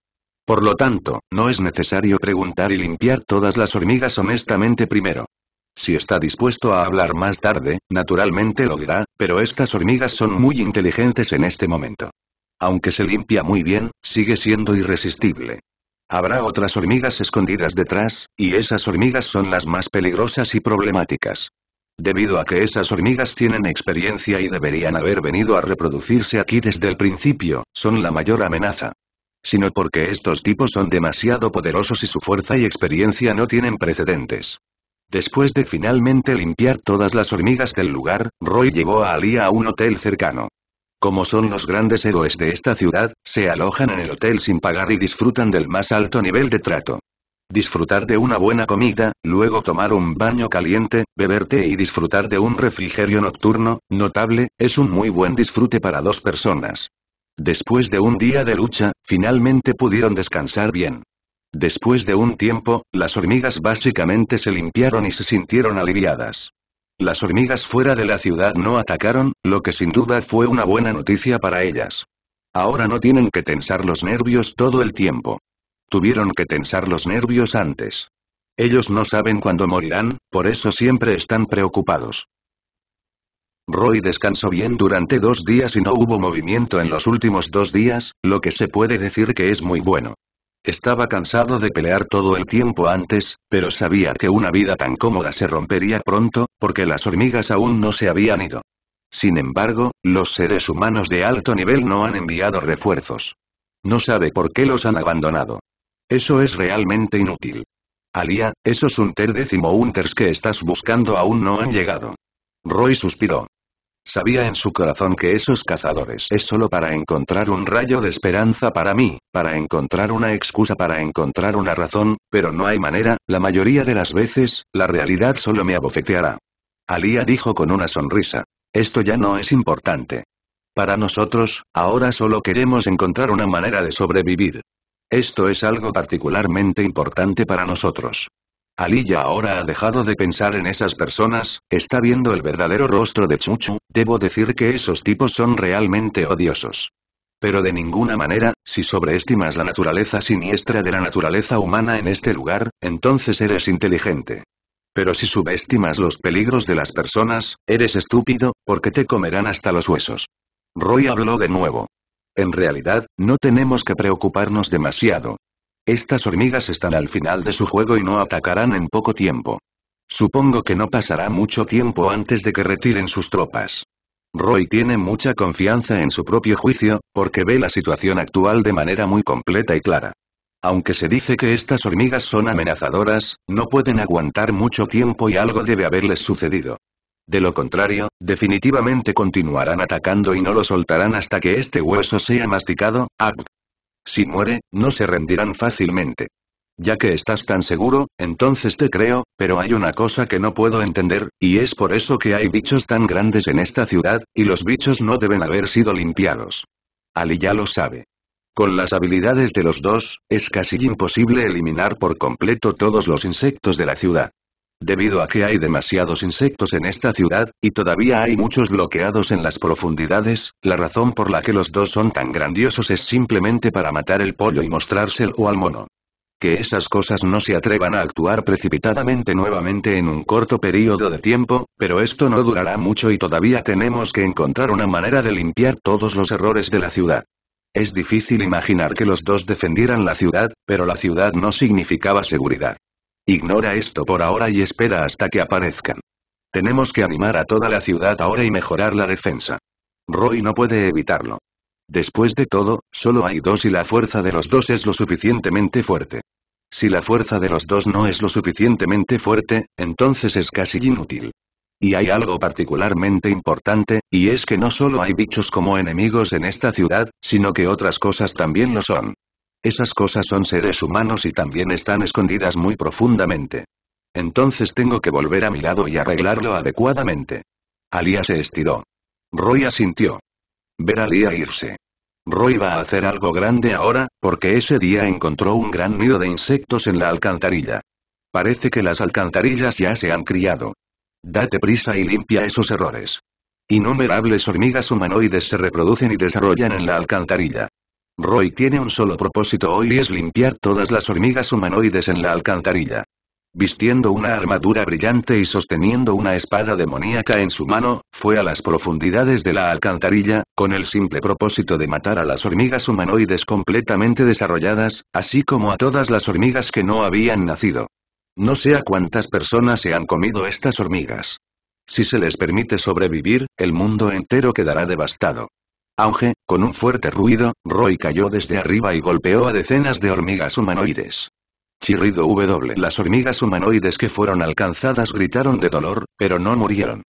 Por lo tanto, no es necesario preguntar y limpiar todas las hormigas honestamente primero. Si está dispuesto a hablar más tarde, naturalmente lo dirá, pero estas hormigas son muy inteligentes en este momento. Aunque se limpia muy bien, sigue siendo irresistible. Habrá otras hormigas escondidas detrás, y esas hormigas son las más peligrosas y problemáticas. Debido a que esas hormigas tienen experiencia y deberían haber venido a reproducirse aquí desde el principio, son la mayor amenaza sino porque estos tipos son demasiado poderosos y su fuerza y experiencia no tienen precedentes. Después de finalmente limpiar todas las hormigas del lugar, Roy llevó a Alia a un hotel cercano. Como son los grandes héroes de esta ciudad, se alojan en el hotel sin pagar y disfrutan del más alto nivel de trato. Disfrutar de una buena comida, luego tomar un baño caliente, beber té y disfrutar de un refrigerio nocturno, notable, es un muy buen disfrute para dos personas. Después de un día de lucha, finalmente pudieron descansar bien. Después de un tiempo, las hormigas básicamente se limpiaron y se sintieron aliviadas. Las hormigas fuera de la ciudad no atacaron, lo que sin duda fue una buena noticia para ellas. Ahora no tienen que tensar los nervios todo el tiempo. Tuvieron que tensar los nervios antes. Ellos no saben cuándo morirán, por eso siempre están preocupados. Roy descansó bien durante dos días y no hubo movimiento en los últimos dos días, lo que se puede decir que es muy bueno. Estaba cansado de pelear todo el tiempo antes, pero sabía que una vida tan cómoda se rompería pronto, porque las hormigas aún no se habían ido. Sin embargo, los seres humanos de alto nivel no han enviado refuerzos. No sabe por qué los han abandonado. Eso es realmente inútil. Alia, esos Unter décimo Unters que estás buscando aún no han llegado. Roy suspiró. Sabía en su corazón que esos cazadores es solo para encontrar un rayo de esperanza para mí, para encontrar una excusa para encontrar una razón, pero no hay manera, la mayoría de las veces, la realidad solo me abofeteará. Alía dijo con una sonrisa. Esto ya no es importante. Para nosotros, ahora solo queremos encontrar una manera de sobrevivir. Esto es algo particularmente importante para nosotros. Ali ya ahora ha dejado de pensar en esas personas, está viendo el verdadero rostro de Chuchu, debo decir que esos tipos son realmente odiosos. Pero de ninguna manera, si sobreestimas la naturaleza siniestra de la naturaleza humana en este lugar, entonces eres inteligente. Pero si subestimas los peligros de las personas, eres estúpido, porque te comerán hasta los huesos. Roy habló de nuevo. En realidad, no tenemos que preocuparnos demasiado. Estas hormigas están al final de su juego y no atacarán en poco tiempo. Supongo que no pasará mucho tiempo antes de que retiren sus tropas. Roy tiene mucha confianza en su propio juicio, porque ve la situación actual de manera muy completa y clara. Aunque se dice que estas hormigas son amenazadoras, no pueden aguantar mucho tiempo y algo debe haberles sucedido. De lo contrario, definitivamente continuarán atacando y no lo soltarán hasta que este hueso sea masticado. Si muere, no se rendirán fácilmente. Ya que estás tan seguro, entonces te creo, pero hay una cosa que no puedo entender, y es por eso que hay bichos tan grandes en esta ciudad, y los bichos no deben haber sido limpiados. Ali ya lo sabe. Con las habilidades de los dos, es casi imposible eliminar por completo todos los insectos de la ciudad. Debido a que hay demasiados insectos en esta ciudad, y todavía hay muchos bloqueados en las profundidades, la razón por la que los dos son tan grandiosos es simplemente para matar el pollo y mostrárselo al mono. Que esas cosas no se atrevan a actuar precipitadamente nuevamente en un corto periodo de tiempo, pero esto no durará mucho y todavía tenemos que encontrar una manera de limpiar todos los errores de la ciudad. Es difícil imaginar que los dos defendieran la ciudad, pero la ciudad no significaba seguridad. Ignora esto por ahora y espera hasta que aparezcan. Tenemos que animar a toda la ciudad ahora y mejorar la defensa. Roy no puede evitarlo. Después de todo, solo hay dos y la fuerza de los dos es lo suficientemente fuerte. Si la fuerza de los dos no es lo suficientemente fuerte, entonces es casi inútil. Y hay algo particularmente importante, y es que no solo hay bichos como enemigos en esta ciudad, sino que otras cosas también lo son. Esas cosas son seres humanos y también están escondidas muy profundamente. Entonces tengo que volver a mi lado y arreglarlo adecuadamente. Alia se estiró. Roy asintió. Ver a Lia irse. Roy va a hacer algo grande ahora, porque ese día encontró un gran nido de insectos en la alcantarilla. Parece que las alcantarillas ya se han criado. Date prisa y limpia esos errores. Innumerables hormigas humanoides se reproducen y desarrollan en la alcantarilla. Roy tiene un solo propósito hoy y es limpiar todas las hormigas humanoides en la alcantarilla. Vistiendo una armadura brillante y sosteniendo una espada demoníaca en su mano, fue a las profundidades de la alcantarilla, con el simple propósito de matar a las hormigas humanoides completamente desarrolladas, así como a todas las hormigas que no habían nacido. No sé a cuántas personas se han comido estas hormigas. Si se les permite sobrevivir, el mundo entero quedará devastado. Auge, con un fuerte ruido, Roy cayó desde arriba y golpeó a decenas de hormigas humanoides. Chirrido W. Las hormigas humanoides que fueron alcanzadas gritaron de dolor, pero no murieron.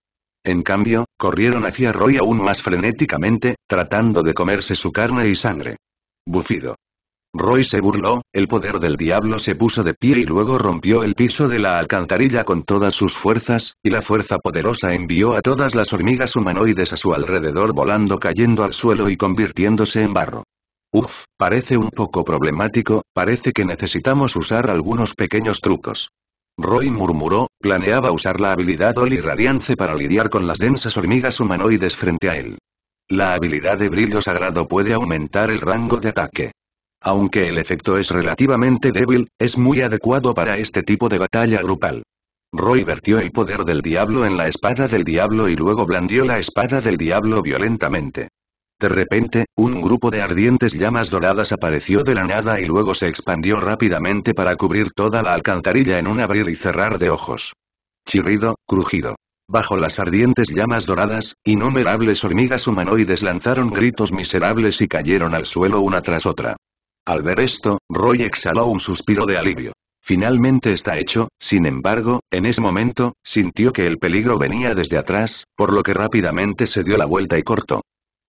En cambio, corrieron hacia Roy aún más frenéticamente, tratando de comerse su carne y sangre. Bufido. Roy se burló, el poder del diablo se puso de pie y luego rompió el piso de la alcantarilla con todas sus fuerzas, y la fuerza poderosa envió a todas las hormigas humanoides a su alrededor volando cayendo al suelo y convirtiéndose en barro. Uf, parece un poco problemático, parece que necesitamos usar algunos pequeños trucos. Roy murmuró, planeaba usar la habilidad Oli Radiance para lidiar con las densas hormigas humanoides frente a él. La habilidad de brillo sagrado puede aumentar el rango de ataque. Aunque el efecto es relativamente débil, es muy adecuado para este tipo de batalla grupal. Roy vertió el poder del diablo en la espada del diablo y luego blandió la espada del diablo violentamente. De repente, un grupo de ardientes llamas doradas apareció de la nada y luego se expandió rápidamente para cubrir toda la alcantarilla en un abrir y cerrar de ojos. Chirrido, crujido. Bajo las ardientes llamas doradas, innumerables hormigas humanoides lanzaron gritos miserables y cayeron al suelo una tras otra. Al ver esto, Roy exhaló un suspiro de alivio. Finalmente está hecho, sin embargo, en ese momento, sintió que el peligro venía desde atrás, por lo que rápidamente se dio la vuelta y cortó.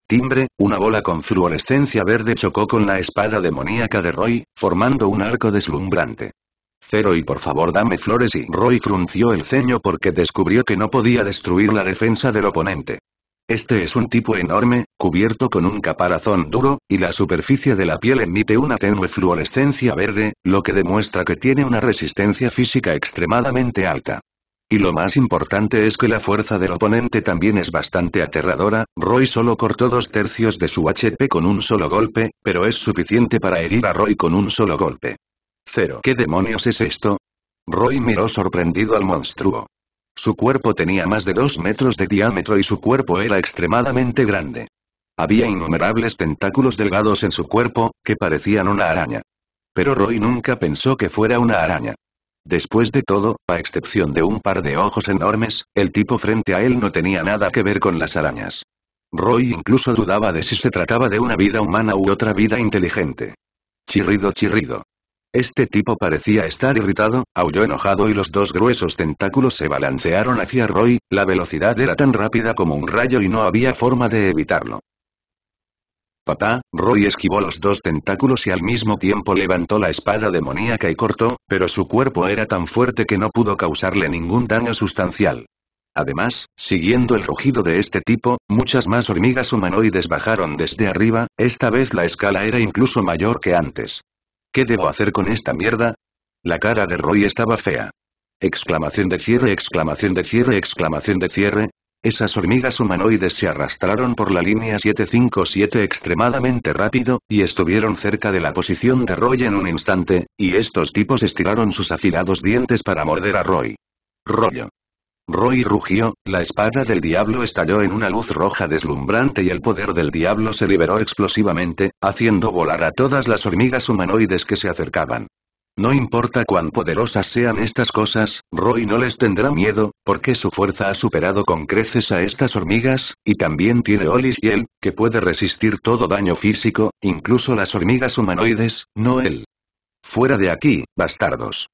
Timbre, una bola con fluorescencia verde chocó con la espada demoníaca de Roy, formando un arco deslumbrante. Cero y por favor dame flores y Roy frunció el ceño porque descubrió que no podía destruir la defensa del oponente. Este es un tipo enorme, cubierto con un caparazón duro, y la superficie de la piel emite una tenue fluorescencia verde, lo que demuestra que tiene una resistencia física extremadamente alta. Y lo más importante es que la fuerza del oponente también es bastante aterradora, Roy solo cortó dos tercios de su HP con un solo golpe, pero es suficiente para herir a Roy con un solo golpe. Cero. ¿Qué demonios es esto? Roy miró sorprendido al monstruo. Su cuerpo tenía más de dos metros de diámetro y su cuerpo era extremadamente grande. Había innumerables tentáculos delgados en su cuerpo, que parecían una araña. Pero Roy nunca pensó que fuera una araña. Después de todo, a excepción de un par de ojos enormes, el tipo frente a él no tenía nada que ver con las arañas. Roy incluso dudaba de si se trataba de una vida humana u otra vida inteligente. Chirrido chirrido. Este tipo parecía estar irritado, aulló enojado y los dos gruesos tentáculos se balancearon hacia Roy, la velocidad era tan rápida como un rayo y no había forma de evitarlo. Papá, Roy esquivó los dos tentáculos y al mismo tiempo levantó la espada demoníaca y cortó, pero su cuerpo era tan fuerte que no pudo causarle ningún daño sustancial. Además, siguiendo el rugido de este tipo, muchas más hormigas humanoides bajaron desde arriba, esta vez la escala era incluso mayor que antes. ¿Qué debo hacer con esta mierda? La cara de Roy estaba fea. Exclamación de cierre, exclamación de cierre, exclamación de cierre. Esas hormigas humanoides se arrastraron por la línea 757 extremadamente rápido, y estuvieron cerca de la posición de Roy en un instante, y estos tipos estiraron sus afilados dientes para morder a Roy. Rollo. Roy rugió, la espada del diablo estalló en una luz roja deslumbrante y el poder del diablo se liberó explosivamente, haciendo volar a todas las hormigas humanoides que se acercaban. No importa cuán poderosas sean estas cosas, Roy no les tendrá miedo, porque su fuerza ha superado con creces a estas hormigas, y también tiene Olis y él, que puede resistir todo daño físico, incluso las hormigas humanoides, no él. Fuera de aquí, bastardos.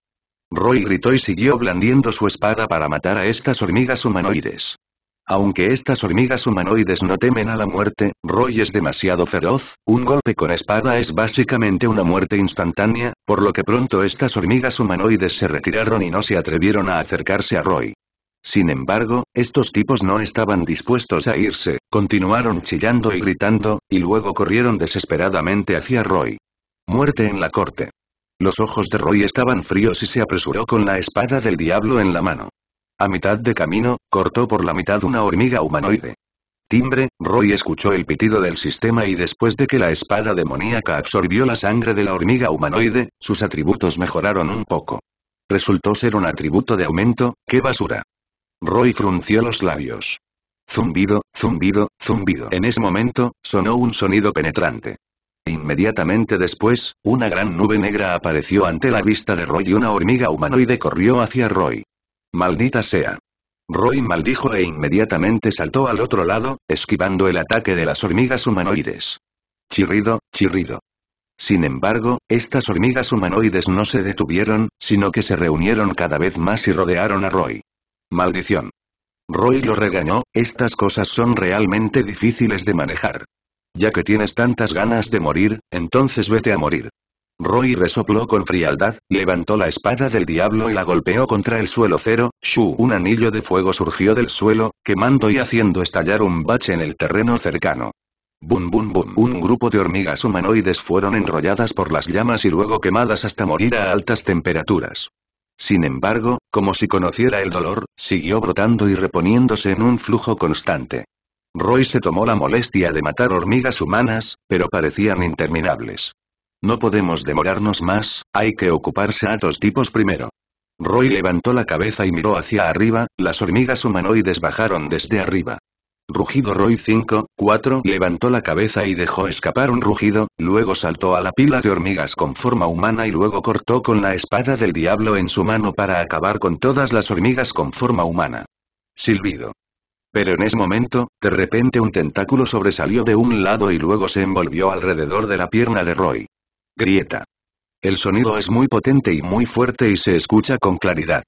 Roy gritó y siguió blandiendo su espada para matar a estas hormigas humanoides. Aunque estas hormigas humanoides no temen a la muerte, Roy es demasiado feroz, un golpe con espada es básicamente una muerte instantánea, por lo que pronto estas hormigas humanoides se retiraron y no se atrevieron a acercarse a Roy. Sin embargo, estos tipos no estaban dispuestos a irse, continuaron chillando y gritando, y luego corrieron desesperadamente hacia Roy. Muerte en la corte. Los ojos de Roy estaban fríos y se apresuró con la espada del diablo en la mano. A mitad de camino, cortó por la mitad una hormiga humanoide. Timbre, Roy escuchó el pitido del sistema y después de que la espada demoníaca absorbió la sangre de la hormiga humanoide, sus atributos mejoraron un poco. Resultó ser un atributo de aumento, ¡qué basura! Roy frunció los labios. Zumbido, zumbido, zumbido. En ese momento, sonó un sonido penetrante. Inmediatamente después, una gran nube negra apareció ante la vista de Roy y una hormiga humanoide corrió hacia Roy. Maldita sea. Roy maldijo e inmediatamente saltó al otro lado, esquivando el ataque de las hormigas humanoides. Chirrido, chirrido. Sin embargo, estas hormigas humanoides no se detuvieron, sino que se reunieron cada vez más y rodearon a Roy. Maldición. Roy lo regañó, estas cosas son realmente difíciles de manejar. Ya que tienes tantas ganas de morir, entonces vete a morir. Roy resopló con frialdad, levantó la espada del diablo y la golpeó contra el suelo cero, shu un anillo de fuego surgió del suelo, quemando y haciendo estallar un bache en el terreno cercano. Bum bum bum. Un grupo de hormigas humanoides fueron enrolladas por las llamas y luego quemadas hasta morir a altas temperaturas. Sin embargo, como si conociera el dolor, siguió brotando y reponiéndose en un flujo constante. Roy se tomó la molestia de matar hormigas humanas, pero parecían interminables. No podemos demorarnos más, hay que ocuparse a dos tipos primero. Roy levantó la cabeza y miró hacia arriba, las hormigas humanoides bajaron desde arriba. Rugido Roy 5, 4 levantó la cabeza y dejó escapar un rugido, luego saltó a la pila de hormigas con forma humana y luego cortó con la espada del diablo en su mano para acabar con todas las hormigas con forma humana. Silbido. Pero en ese momento, de repente un tentáculo sobresalió de un lado y luego se envolvió alrededor de la pierna de Roy. Grieta. El sonido es muy potente y muy fuerte y se escucha con claridad.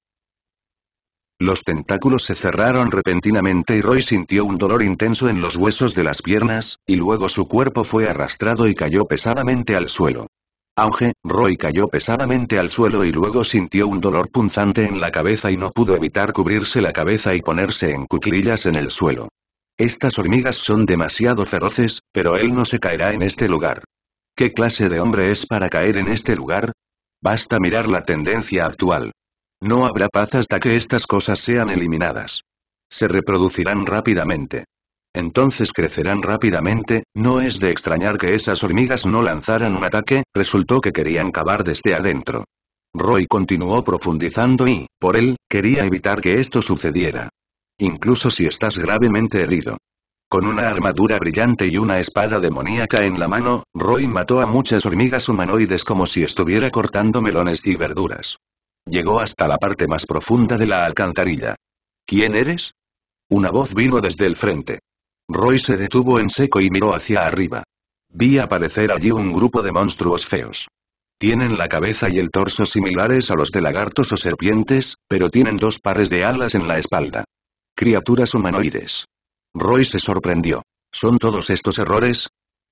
Los tentáculos se cerraron repentinamente y Roy sintió un dolor intenso en los huesos de las piernas, y luego su cuerpo fue arrastrado y cayó pesadamente al suelo. Auge, Roy cayó pesadamente al suelo y luego sintió un dolor punzante en la cabeza y no pudo evitar cubrirse la cabeza y ponerse en cuclillas en el suelo. Estas hormigas son demasiado feroces, pero él no se caerá en este lugar. ¿Qué clase de hombre es para caer en este lugar? Basta mirar la tendencia actual. No habrá paz hasta que estas cosas sean eliminadas. Se reproducirán rápidamente. Entonces crecerán rápidamente, no es de extrañar que esas hormigas no lanzaran un ataque, resultó que querían cavar desde adentro. Roy continuó profundizando y, por él, quería evitar que esto sucediera. Incluso si estás gravemente herido. Con una armadura brillante y una espada demoníaca en la mano, Roy mató a muchas hormigas humanoides como si estuviera cortando melones y verduras. Llegó hasta la parte más profunda de la alcantarilla. ¿Quién eres? Una voz vino desde el frente. Roy se detuvo en seco y miró hacia arriba. Vi aparecer allí un grupo de monstruos feos. Tienen la cabeza y el torso similares a los de lagartos o serpientes, pero tienen dos pares de alas en la espalda. Criaturas humanoides. Roy se sorprendió. ¿Son todos estos errores?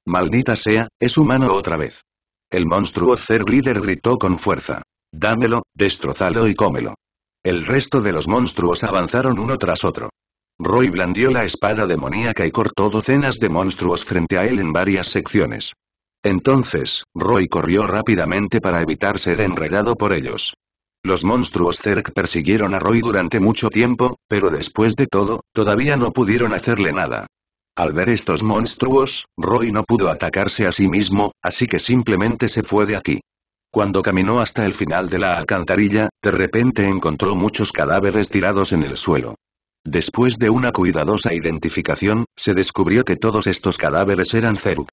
Maldita sea, es humano otra vez. El monstruo Zerglider gritó con fuerza. Dámelo, destrozalo y cómelo. El resto de los monstruos avanzaron uno tras otro. Roy blandió la espada demoníaca y cortó docenas de monstruos frente a él en varias secciones. Entonces, Roy corrió rápidamente para evitar ser enredado por ellos. Los monstruos Zerg persiguieron a Roy durante mucho tiempo, pero después de todo, todavía no pudieron hacerle nada. Al ver estos monstruos, Roy no pudo atacarse a sí mismo, así que simplemente se fue de aquí. Cuando caminó hasta el final de la alcantarilla, de repente encontró muchos cadáveres tirados en el suelo. Después de una cuidadosa identificación, se descubrió que todos estos cadáveres eran Zerg.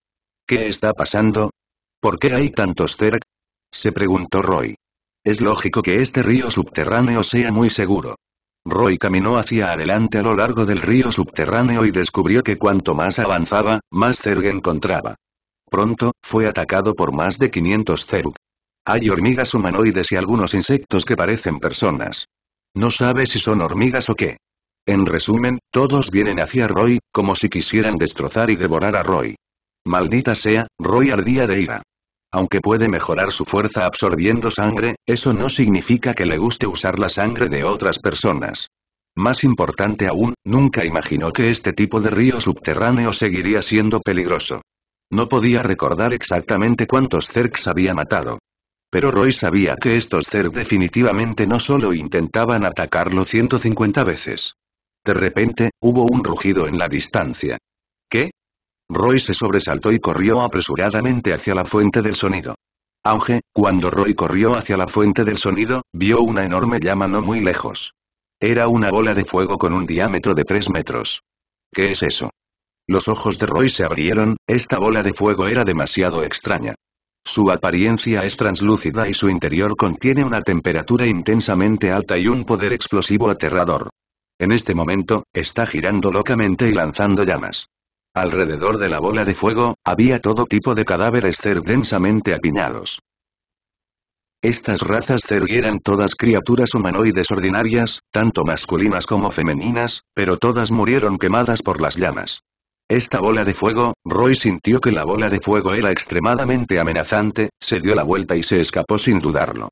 ¿Qué está pasando? ¿Por qué hay tantos Zerg? Se preguntó Roy. Es lógico que este río subterráneo sea muy seguro. Roy caminó hacia adelante a lo largo del río subterráneo y descubrió que cuanto más avanzaba, más Zerg encontraba. Pronto, fue atacado por más de 500 Zerg. Hay hormigas humanoides y algunos insectos que parecen personas. No sabe si son hormigas o qué. En resumen, todos vienen hacia Roy, como si quisieran destrozar y devorar a Roy. Maldita sea, Roy ardía de ira. Aunque puede mejorar su fuerza absorbiendo sangre, eso no significa que le guste usar la sangre de otras personas. Más importante aún, nunca imaginó que este tipo de río subterráneo seguiría siendo peligroso. No podía recordar exactamente cuántos Zergs había matado. Pero Roy sabía que estos Zerg definitivamente no solo intentaban atacarlo 150 veces. De repente, hubo un rugido en la distancia. ¿Qué? Roy se sobresaltó y corrió apresuradamente hacia la fuente del sonido. Aunque, cuando Roy corrió hacia la fuente del sonido, vio una enorme llama no muy lejos. Era una bola de fuego con un diámetro de 3 metros. ¿Qué es eso? Los ojos de Roy se abrieron, esta bola de fuego era demasiado extraña. Su apariencia es translúcida y su interior contiene una temperatura intensamente alta y un poder explosivo aterrador. En este momento, está girando locamente y lanzando llamas. Alrededor de la bola de fuego, había todo tipo de cadáveres Zerg densamente apiñados. Estas razas Zerg todas criaturas humanoides ordinarias, tanto masculinas como femeninas, pero todas murieron quemadas por las llamas. Esta bola de fuego, Roy sintió que la bola de fuego era extremadamente amenazante, se dio la vuelta y se escapó sin dudarlo.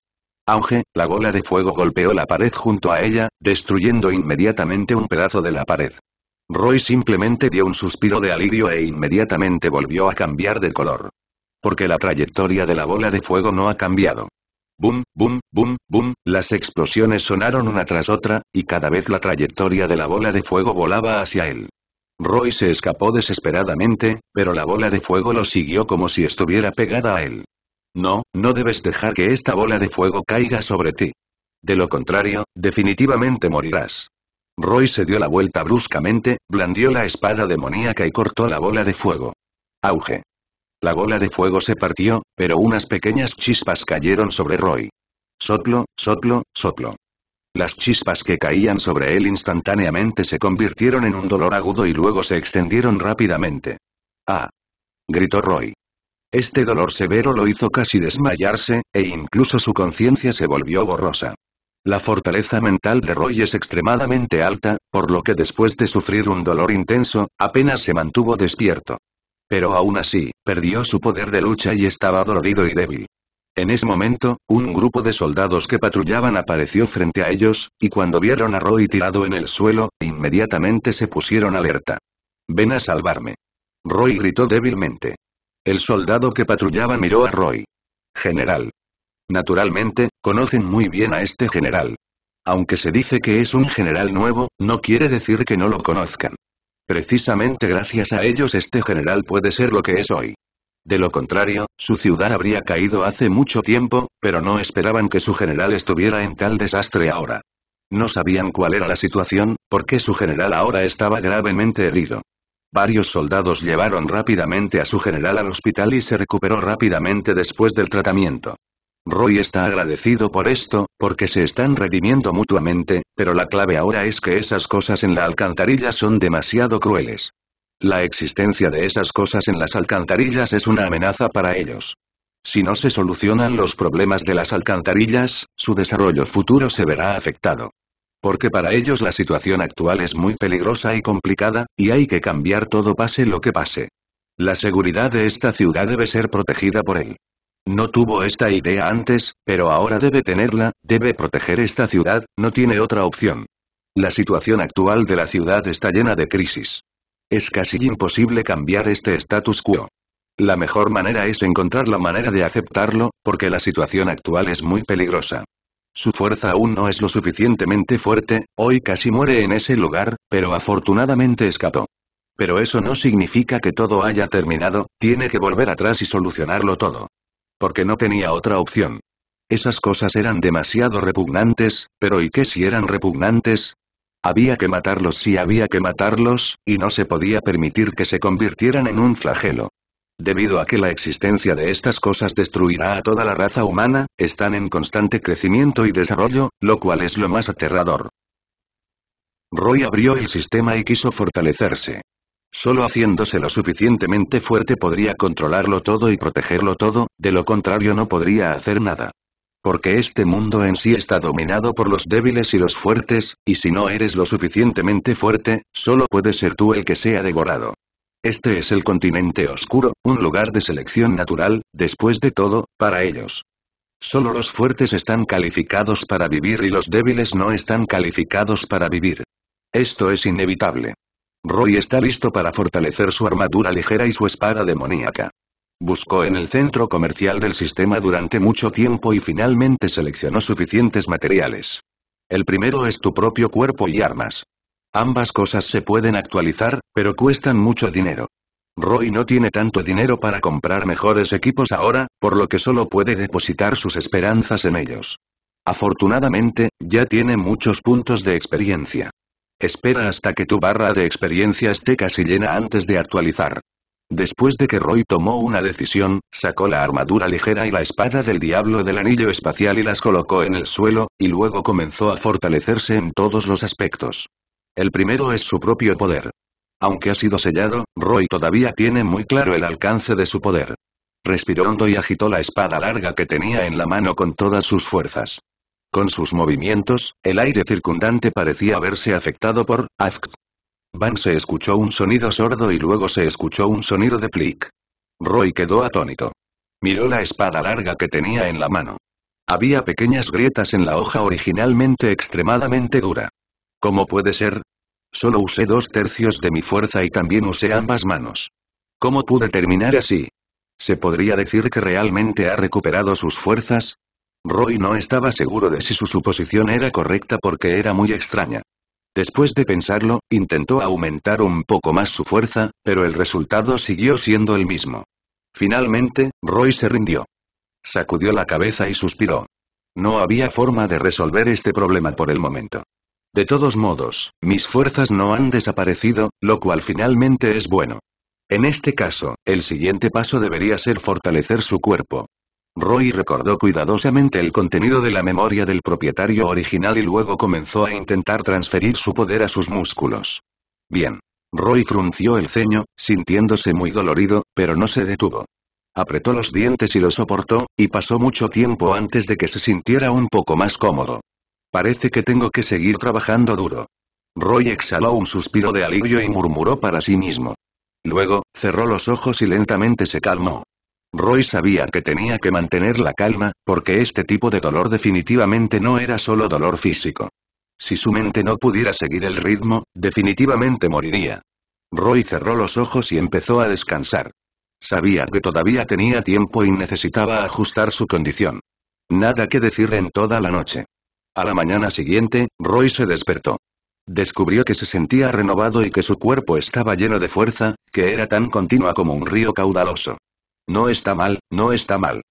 Auge, la bola de fuego golpeó la pared junto a ella, destruyendo inmediatamente un pedazo de la pared. Roy simplemente dio un suspiro de alivio e inmediatamente volvió a cambiar de color. Porque la trayectoria de la bola de fuego no ha cambiado. Boom, boom, boom, boom, las explosiones sonaron una tras otra, y cada vez la trayectoria de la bola de fuego volaba hacia él. Roy se escapó desesperadamente, pero la bola de fuego lo siguió como si estuviera pegada a él. No, no debes dejar que esta bola de fuego caiga sobre ti. De lo contrario, definitivamente morirás. Roy se dio la vuelta bruscamente, blandió la espada demoníaca y cortó la bola de fuego. Auge. La bola de fuego se partió, pero unas pequeñas chispas cayeron sobre Roy. Soplo, soplo, soplo. Las chispas que caían sobre él instantáneamente se convirtieron en un dolor agudo y luego se extendieron rápidamente. ¡Ah! gritó Roy. Este dolor severo lo hizo casi desmayarse, e incluso su conciencia se volvió borrosa. La fortaleza mental de Roy es extremadamente alta, por lo que después de sufrir un dolor intenso, apenas se mantuvo despierto. Pero aún así, perdió su poder de lucha y estaba dolorido y débil. En ese momento, un grupo de soldados que patrullaban apareció frente a ellos, y cuando vieron a Roy tirado en el suelo, inmediatamente se pusieron alerta. Ven a salvarme. Roy gritó débilmente. El soldado que patrullaba miró a Roy. General. Naturalmente, conocen muy bien a este general. Aunque se dice que es un general nuevo, no quiere decir que no lo conozcan. Precisamente gracias a ellos este general puede ser lo que es hoy. De lo contrario, su ciudad habría caído hace mucho tiempo, pero no esperaban que su general estuviera en tal desastre ahora. No sabían cuál era la situación, porque su general ahora estaba gravemente herido. Varios soldados llevaron rápidamente a su general al hospital y se recuperó rápidamente después del tratamiento. Roy está agradecido por esto, porque se están redimiendo mutuamente, pero la clave ahora es que esas cosas en la alcantarilla son demasiado crueles. La existencia de esas cosas en las alcantarillas es una amenaza para ellos. Si no se solucionan los problemas de las alcantarillas, su desarrollo futuro se verá afectado. Porque para ellos la situación actual es muy peligrosa y complicada, y hay que cambiar todo pase lo que pase. La seguridad de esta ciudad debe ser protegida por él. No tuvo esta idea antes, pero ahora debe tenerla, debe proteger esta ciudad, no tiene otra opción. La situación actual de la ciudad está llena de crisis. Es casi imposible cambiar este status quo. La mejor manera es encontrar la manera de aceptarlo, porque la situación actual es muy peligrosa. Su fuerza aún no es lo suficientemente fuerte, hoy casi muere en ese lugar, pero afortunadamente escapó. Pero eso no significa que todo haya terminado, tiene que volver atrás y solucionarlo todo. Porque no tenía otra opción. Esas cosas eran demasiado repugnantes, pero ¿y qué si eran repugnantes? Había que matarlos si había que matarlos, y no se podía permitir que se convirtieran en un flagelo. Debido a que la existencia de estas cosas destruirá a toda la raza humana, están en constante crecimiento y desarrollo, lo cual es lo más aterrador. Roy abrió el sistema y quiso fortalecerse. Solo haciéndose lo suficientemente fuerte podría controlarlo todo y protegerlo todo, de lo contrario no podría hacer nada. Porque este mundo en sí está dominado por los débiles y los fuertes, y si no eres lo suficientemente fuerte, solo puedes ser tú el que sea devorado. Este es el continente oscuro, un lugar de selección natural, después de todo, para ellos. Solo los fuertes están calificados para vivir y los débiles no están calificados para vivir. Esto es inevitable. Roy está listo para fortalecer su armadura ligera y su espada demoníaca. Buscó en el centro comercial del sistema durante mucho tiempo y finalmente seleccionó suficientes materiales. El primero es tu propio cuerpo y armas. Ambas cosas se pueden actualizar, pero cuestan mucho dinero. Roy no tiene tanto dinero para comprar mejores equipos ahora, por lo que solo puede depositar sus esperanzas en ellos. Afortunadamente, ya tiene muchos puntos de experiencia. Espera hasta que tu barra de experiencia esté casi llena antes de actualizar. Después de que Roy tomó una decisión, sacó la armadura ligera y la espada del diablo del anillo espacial y las colocó en el suelo, y luego comenzó a fortalecerse en todos los aspectos. El primero es su propio poder. Aunque ha sido sellado, Roy todavía tiene muy claro el alcance de su poder. Respiró hondo y agitó la espada larga que tenía en la mano con todas sus fuerzas. Con sus movimientos, el aire circundante parecía haberse afectado por Afk. Van se escuchó un sonido sordo y luego se escuchó un sonido de clic. Roy quedó atónito. Miró la espada larga que tenía en la mano. Había pequeñas grietas en la hoja originalmente extremadamente dura. ¿Cómo puede ser? Solo usé dos tercios de mi fuerza y también usé ambas manos. ¿Cómo pude terminar así? ¿Se podría decir que realmente ha recuperado sus fuerzas? Roy no estaba seguro de si su suposición era correcta porque era muy extraña. Después de pensarlo, intentó aumentar un poco más su fuerza, pero el resultado siguió siendo el mismo. Finalmente, Roy se rindió. Sacudió la cabeza y suspiró. No había forma de resolver este problema por el momento. De todos modos, mis fuerzas no han desaparecido, lo cual finalmente es bueno. En este caso, el siguiente paso debería ser fortalecer su cuerpo. Roy recordó cuidadosamente el contenido de la memoria del propietario original y luego comenzó a intentar transferir su poder a sus músculos. Bien. Roy frunció el ceño, sintiéndose muy dolorido, pero no se detuvo. Apretó los dientes y lo soportó, y pasó mucho tiempo antes de que se sintiera un poco más cómodo. Parece que tengo que seguir trabajando duro. Roy exhaló un suspiro de alivio y murmuró para sí mismo. Luego, cerró los ojos y lentamente se calmó. Roy sabía que tenía que mantener la calma, porque este tipo de dolor definitivamente no era solo dolor físico. Si su mente no pudiera seguir el ritmo, definitivamente moriría. Roy cerró los ojos y empezó a descansar. Sabía que todavía tenía tiempo y necesitaba ajustar su condición. Nada que decir en toda la noche. A la mañana siguiente, Roy se despertó. Descubrió que se sentía renovado y que su cuerpo estaba lleno de fuerza, que era tan continua como un río caudaloso. No está mal, no está mal.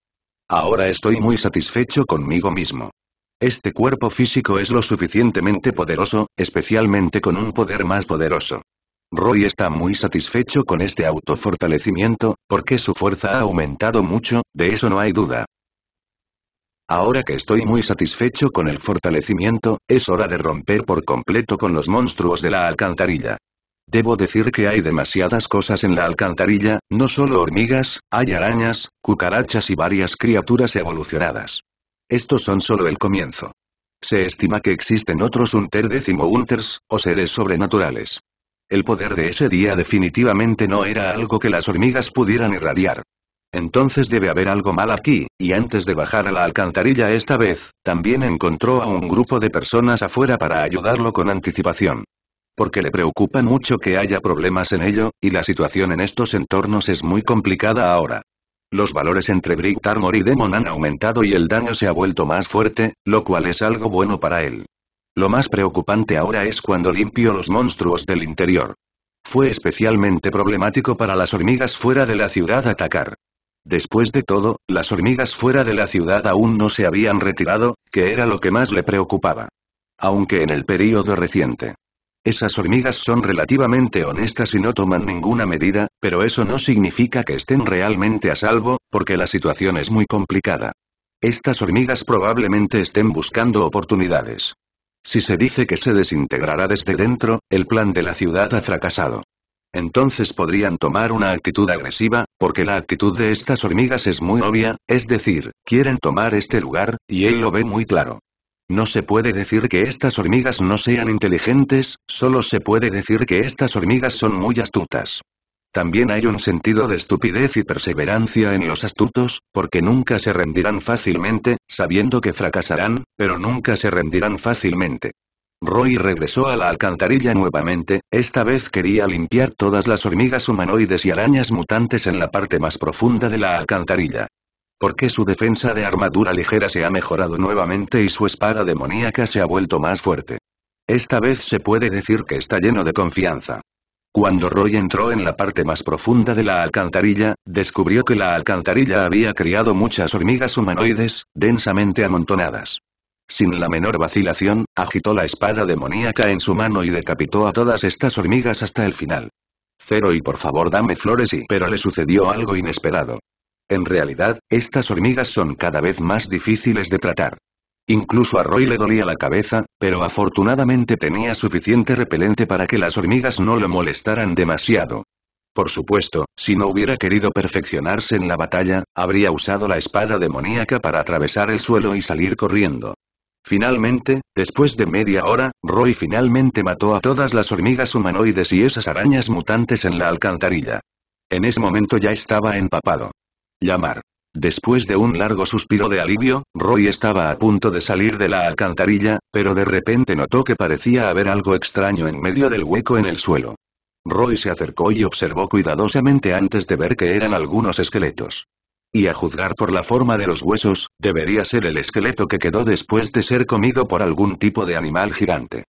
Ahora estoy muy satisfecho conmigo mismo. Este cuerpo físico es lo suficientemente poderoso, especialmente con un poder más poderoso. Roy está muy satisfecho con este autofortalecimiento, porque su fuerza ha aumentado mucho, de eso no hay duda. Ahora que estoy muy satisfecho con el fortalecimiento, es hora de romper por completo con los monstruos de la alcantarilla. Debo decir que hay demasiadas cosas en la alcantarilla, no solo hormigas, hay arañas, cucarachas y varias criaturas evolucionadas. Estos son solo el comienzo. Se estima que existen otros Unter décimo Unters, o seres sobrenaturales. El poder de ese día definitivamente no era algo que las hormigas pudieran irradiar. Entonces debe haber algo mal aquí, y antes de bajar a la alcantarilla esta vez, también encontró a un grupo de personas afuera para ayudarlo con anticipación porque le preocupa mucho que haya problemas en ello, y la situación en estos entornos es muy complicada ahora. Los valores entre Brick Armor y Demon han aumentado y el daño se ha vuelto más fuerte, lo cual es algo bueno para él. Lo más preocupante ahora es cuando limpio los monstruos del interior. Fue especialmente problemático para las hormigas fuera de la ciudad atacar. Después de todo, las hormigas fuera de la ciudad aún no se habían retirado, que era lo que más le preocupaba. Aunque en el período reciente. Esas hormigas son relativamente honestas y no toman ninguna medida, pero eso no significa que estén realmente a salvo, porque la situación es muy complicada. Estas hormigas probablemente estén buscando oportunidades. Si se dice que se desintegrará desde dentro, el plan de la ciudad ha fracasado. Entonces podrían tomar una actitud agresiva, porque la actitud de estas hormigas es muy obvia, es decir, quieren tomar este lugar, y él lo ve muy claro. No se puede decir que estas hormigas no sean inteligentes, solo se puede decir que estas hormigas son muy astutas. También hay un sentido de estupidez y perseverancia en los astutos, porque nunca se rendirán fácilmente, sabiendo que fracasarán, pero nunca se rendirán fácilmente. Roy regresó a la alcantarilla nuevamente, esta vez quería limpiar todas las hormigas humanoides y arañas mutantes en la parte más profunda de la alcantarilla. Porque su defensa de armadura ligera se ha mejorado nuevamente y su espada demoníaca se ha vuelto más fuerte. Esta vez se puede decir que está lleno de confianza. Cuando Roy entró en la parte más profunda de la alcantarilla, descubrió que la alcantarilla había criado muchas hormigas humanoides, densamente amontonadas. Sin la menor vacilación, agitó la espada demoníaca en su mano y decapitó a todas estas hormigas hasta el final. Cero y por favor dame flores y... Pero le sucedió algo inesperado. En realidad, estas hormigas son cada vez más difíciles de tratar. Incluso a Roy le dolía la cabeza, pero afortunadamente tenía suficiente repelente para que las hormigas no lo molestaran demasiado. Por supuesto, si no hubiera querido perfeccionarse en la batalla, habría usado la espada demoníaca para atravesar el suelo y salir corriendo. Finalmente, después de media hora, Roy finalmente mató a todas las hormigas humanoides y esas arañas mutantes en la alcantarilla. En ese momento ya estaba empapado. Llamar. Después de un largo suspiro de alivio, Roy estaba a punto de salir de la alcantarilla, pero de repente notó que parecía haber algo extraño en medio del hueco en el suelo. Roy se acercó y observó cuidadosamente antes de ver que eran algunos esqueletos. Y a juzgar por la forma de los huesos, debería ser el esqueleto que quedó después de ser comido por algún tipo de animal gigante.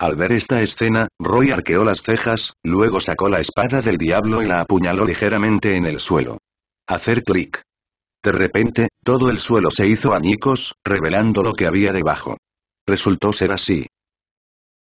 Al ver esta escena, Roy arqueó las cejas, luego sacó la espada del diablo y la apuñaló ligeramente en el suelo. Hacer clic. De repente, todo el suelo se hizo añicos, revelando lo que había debajo. Resultó ser así.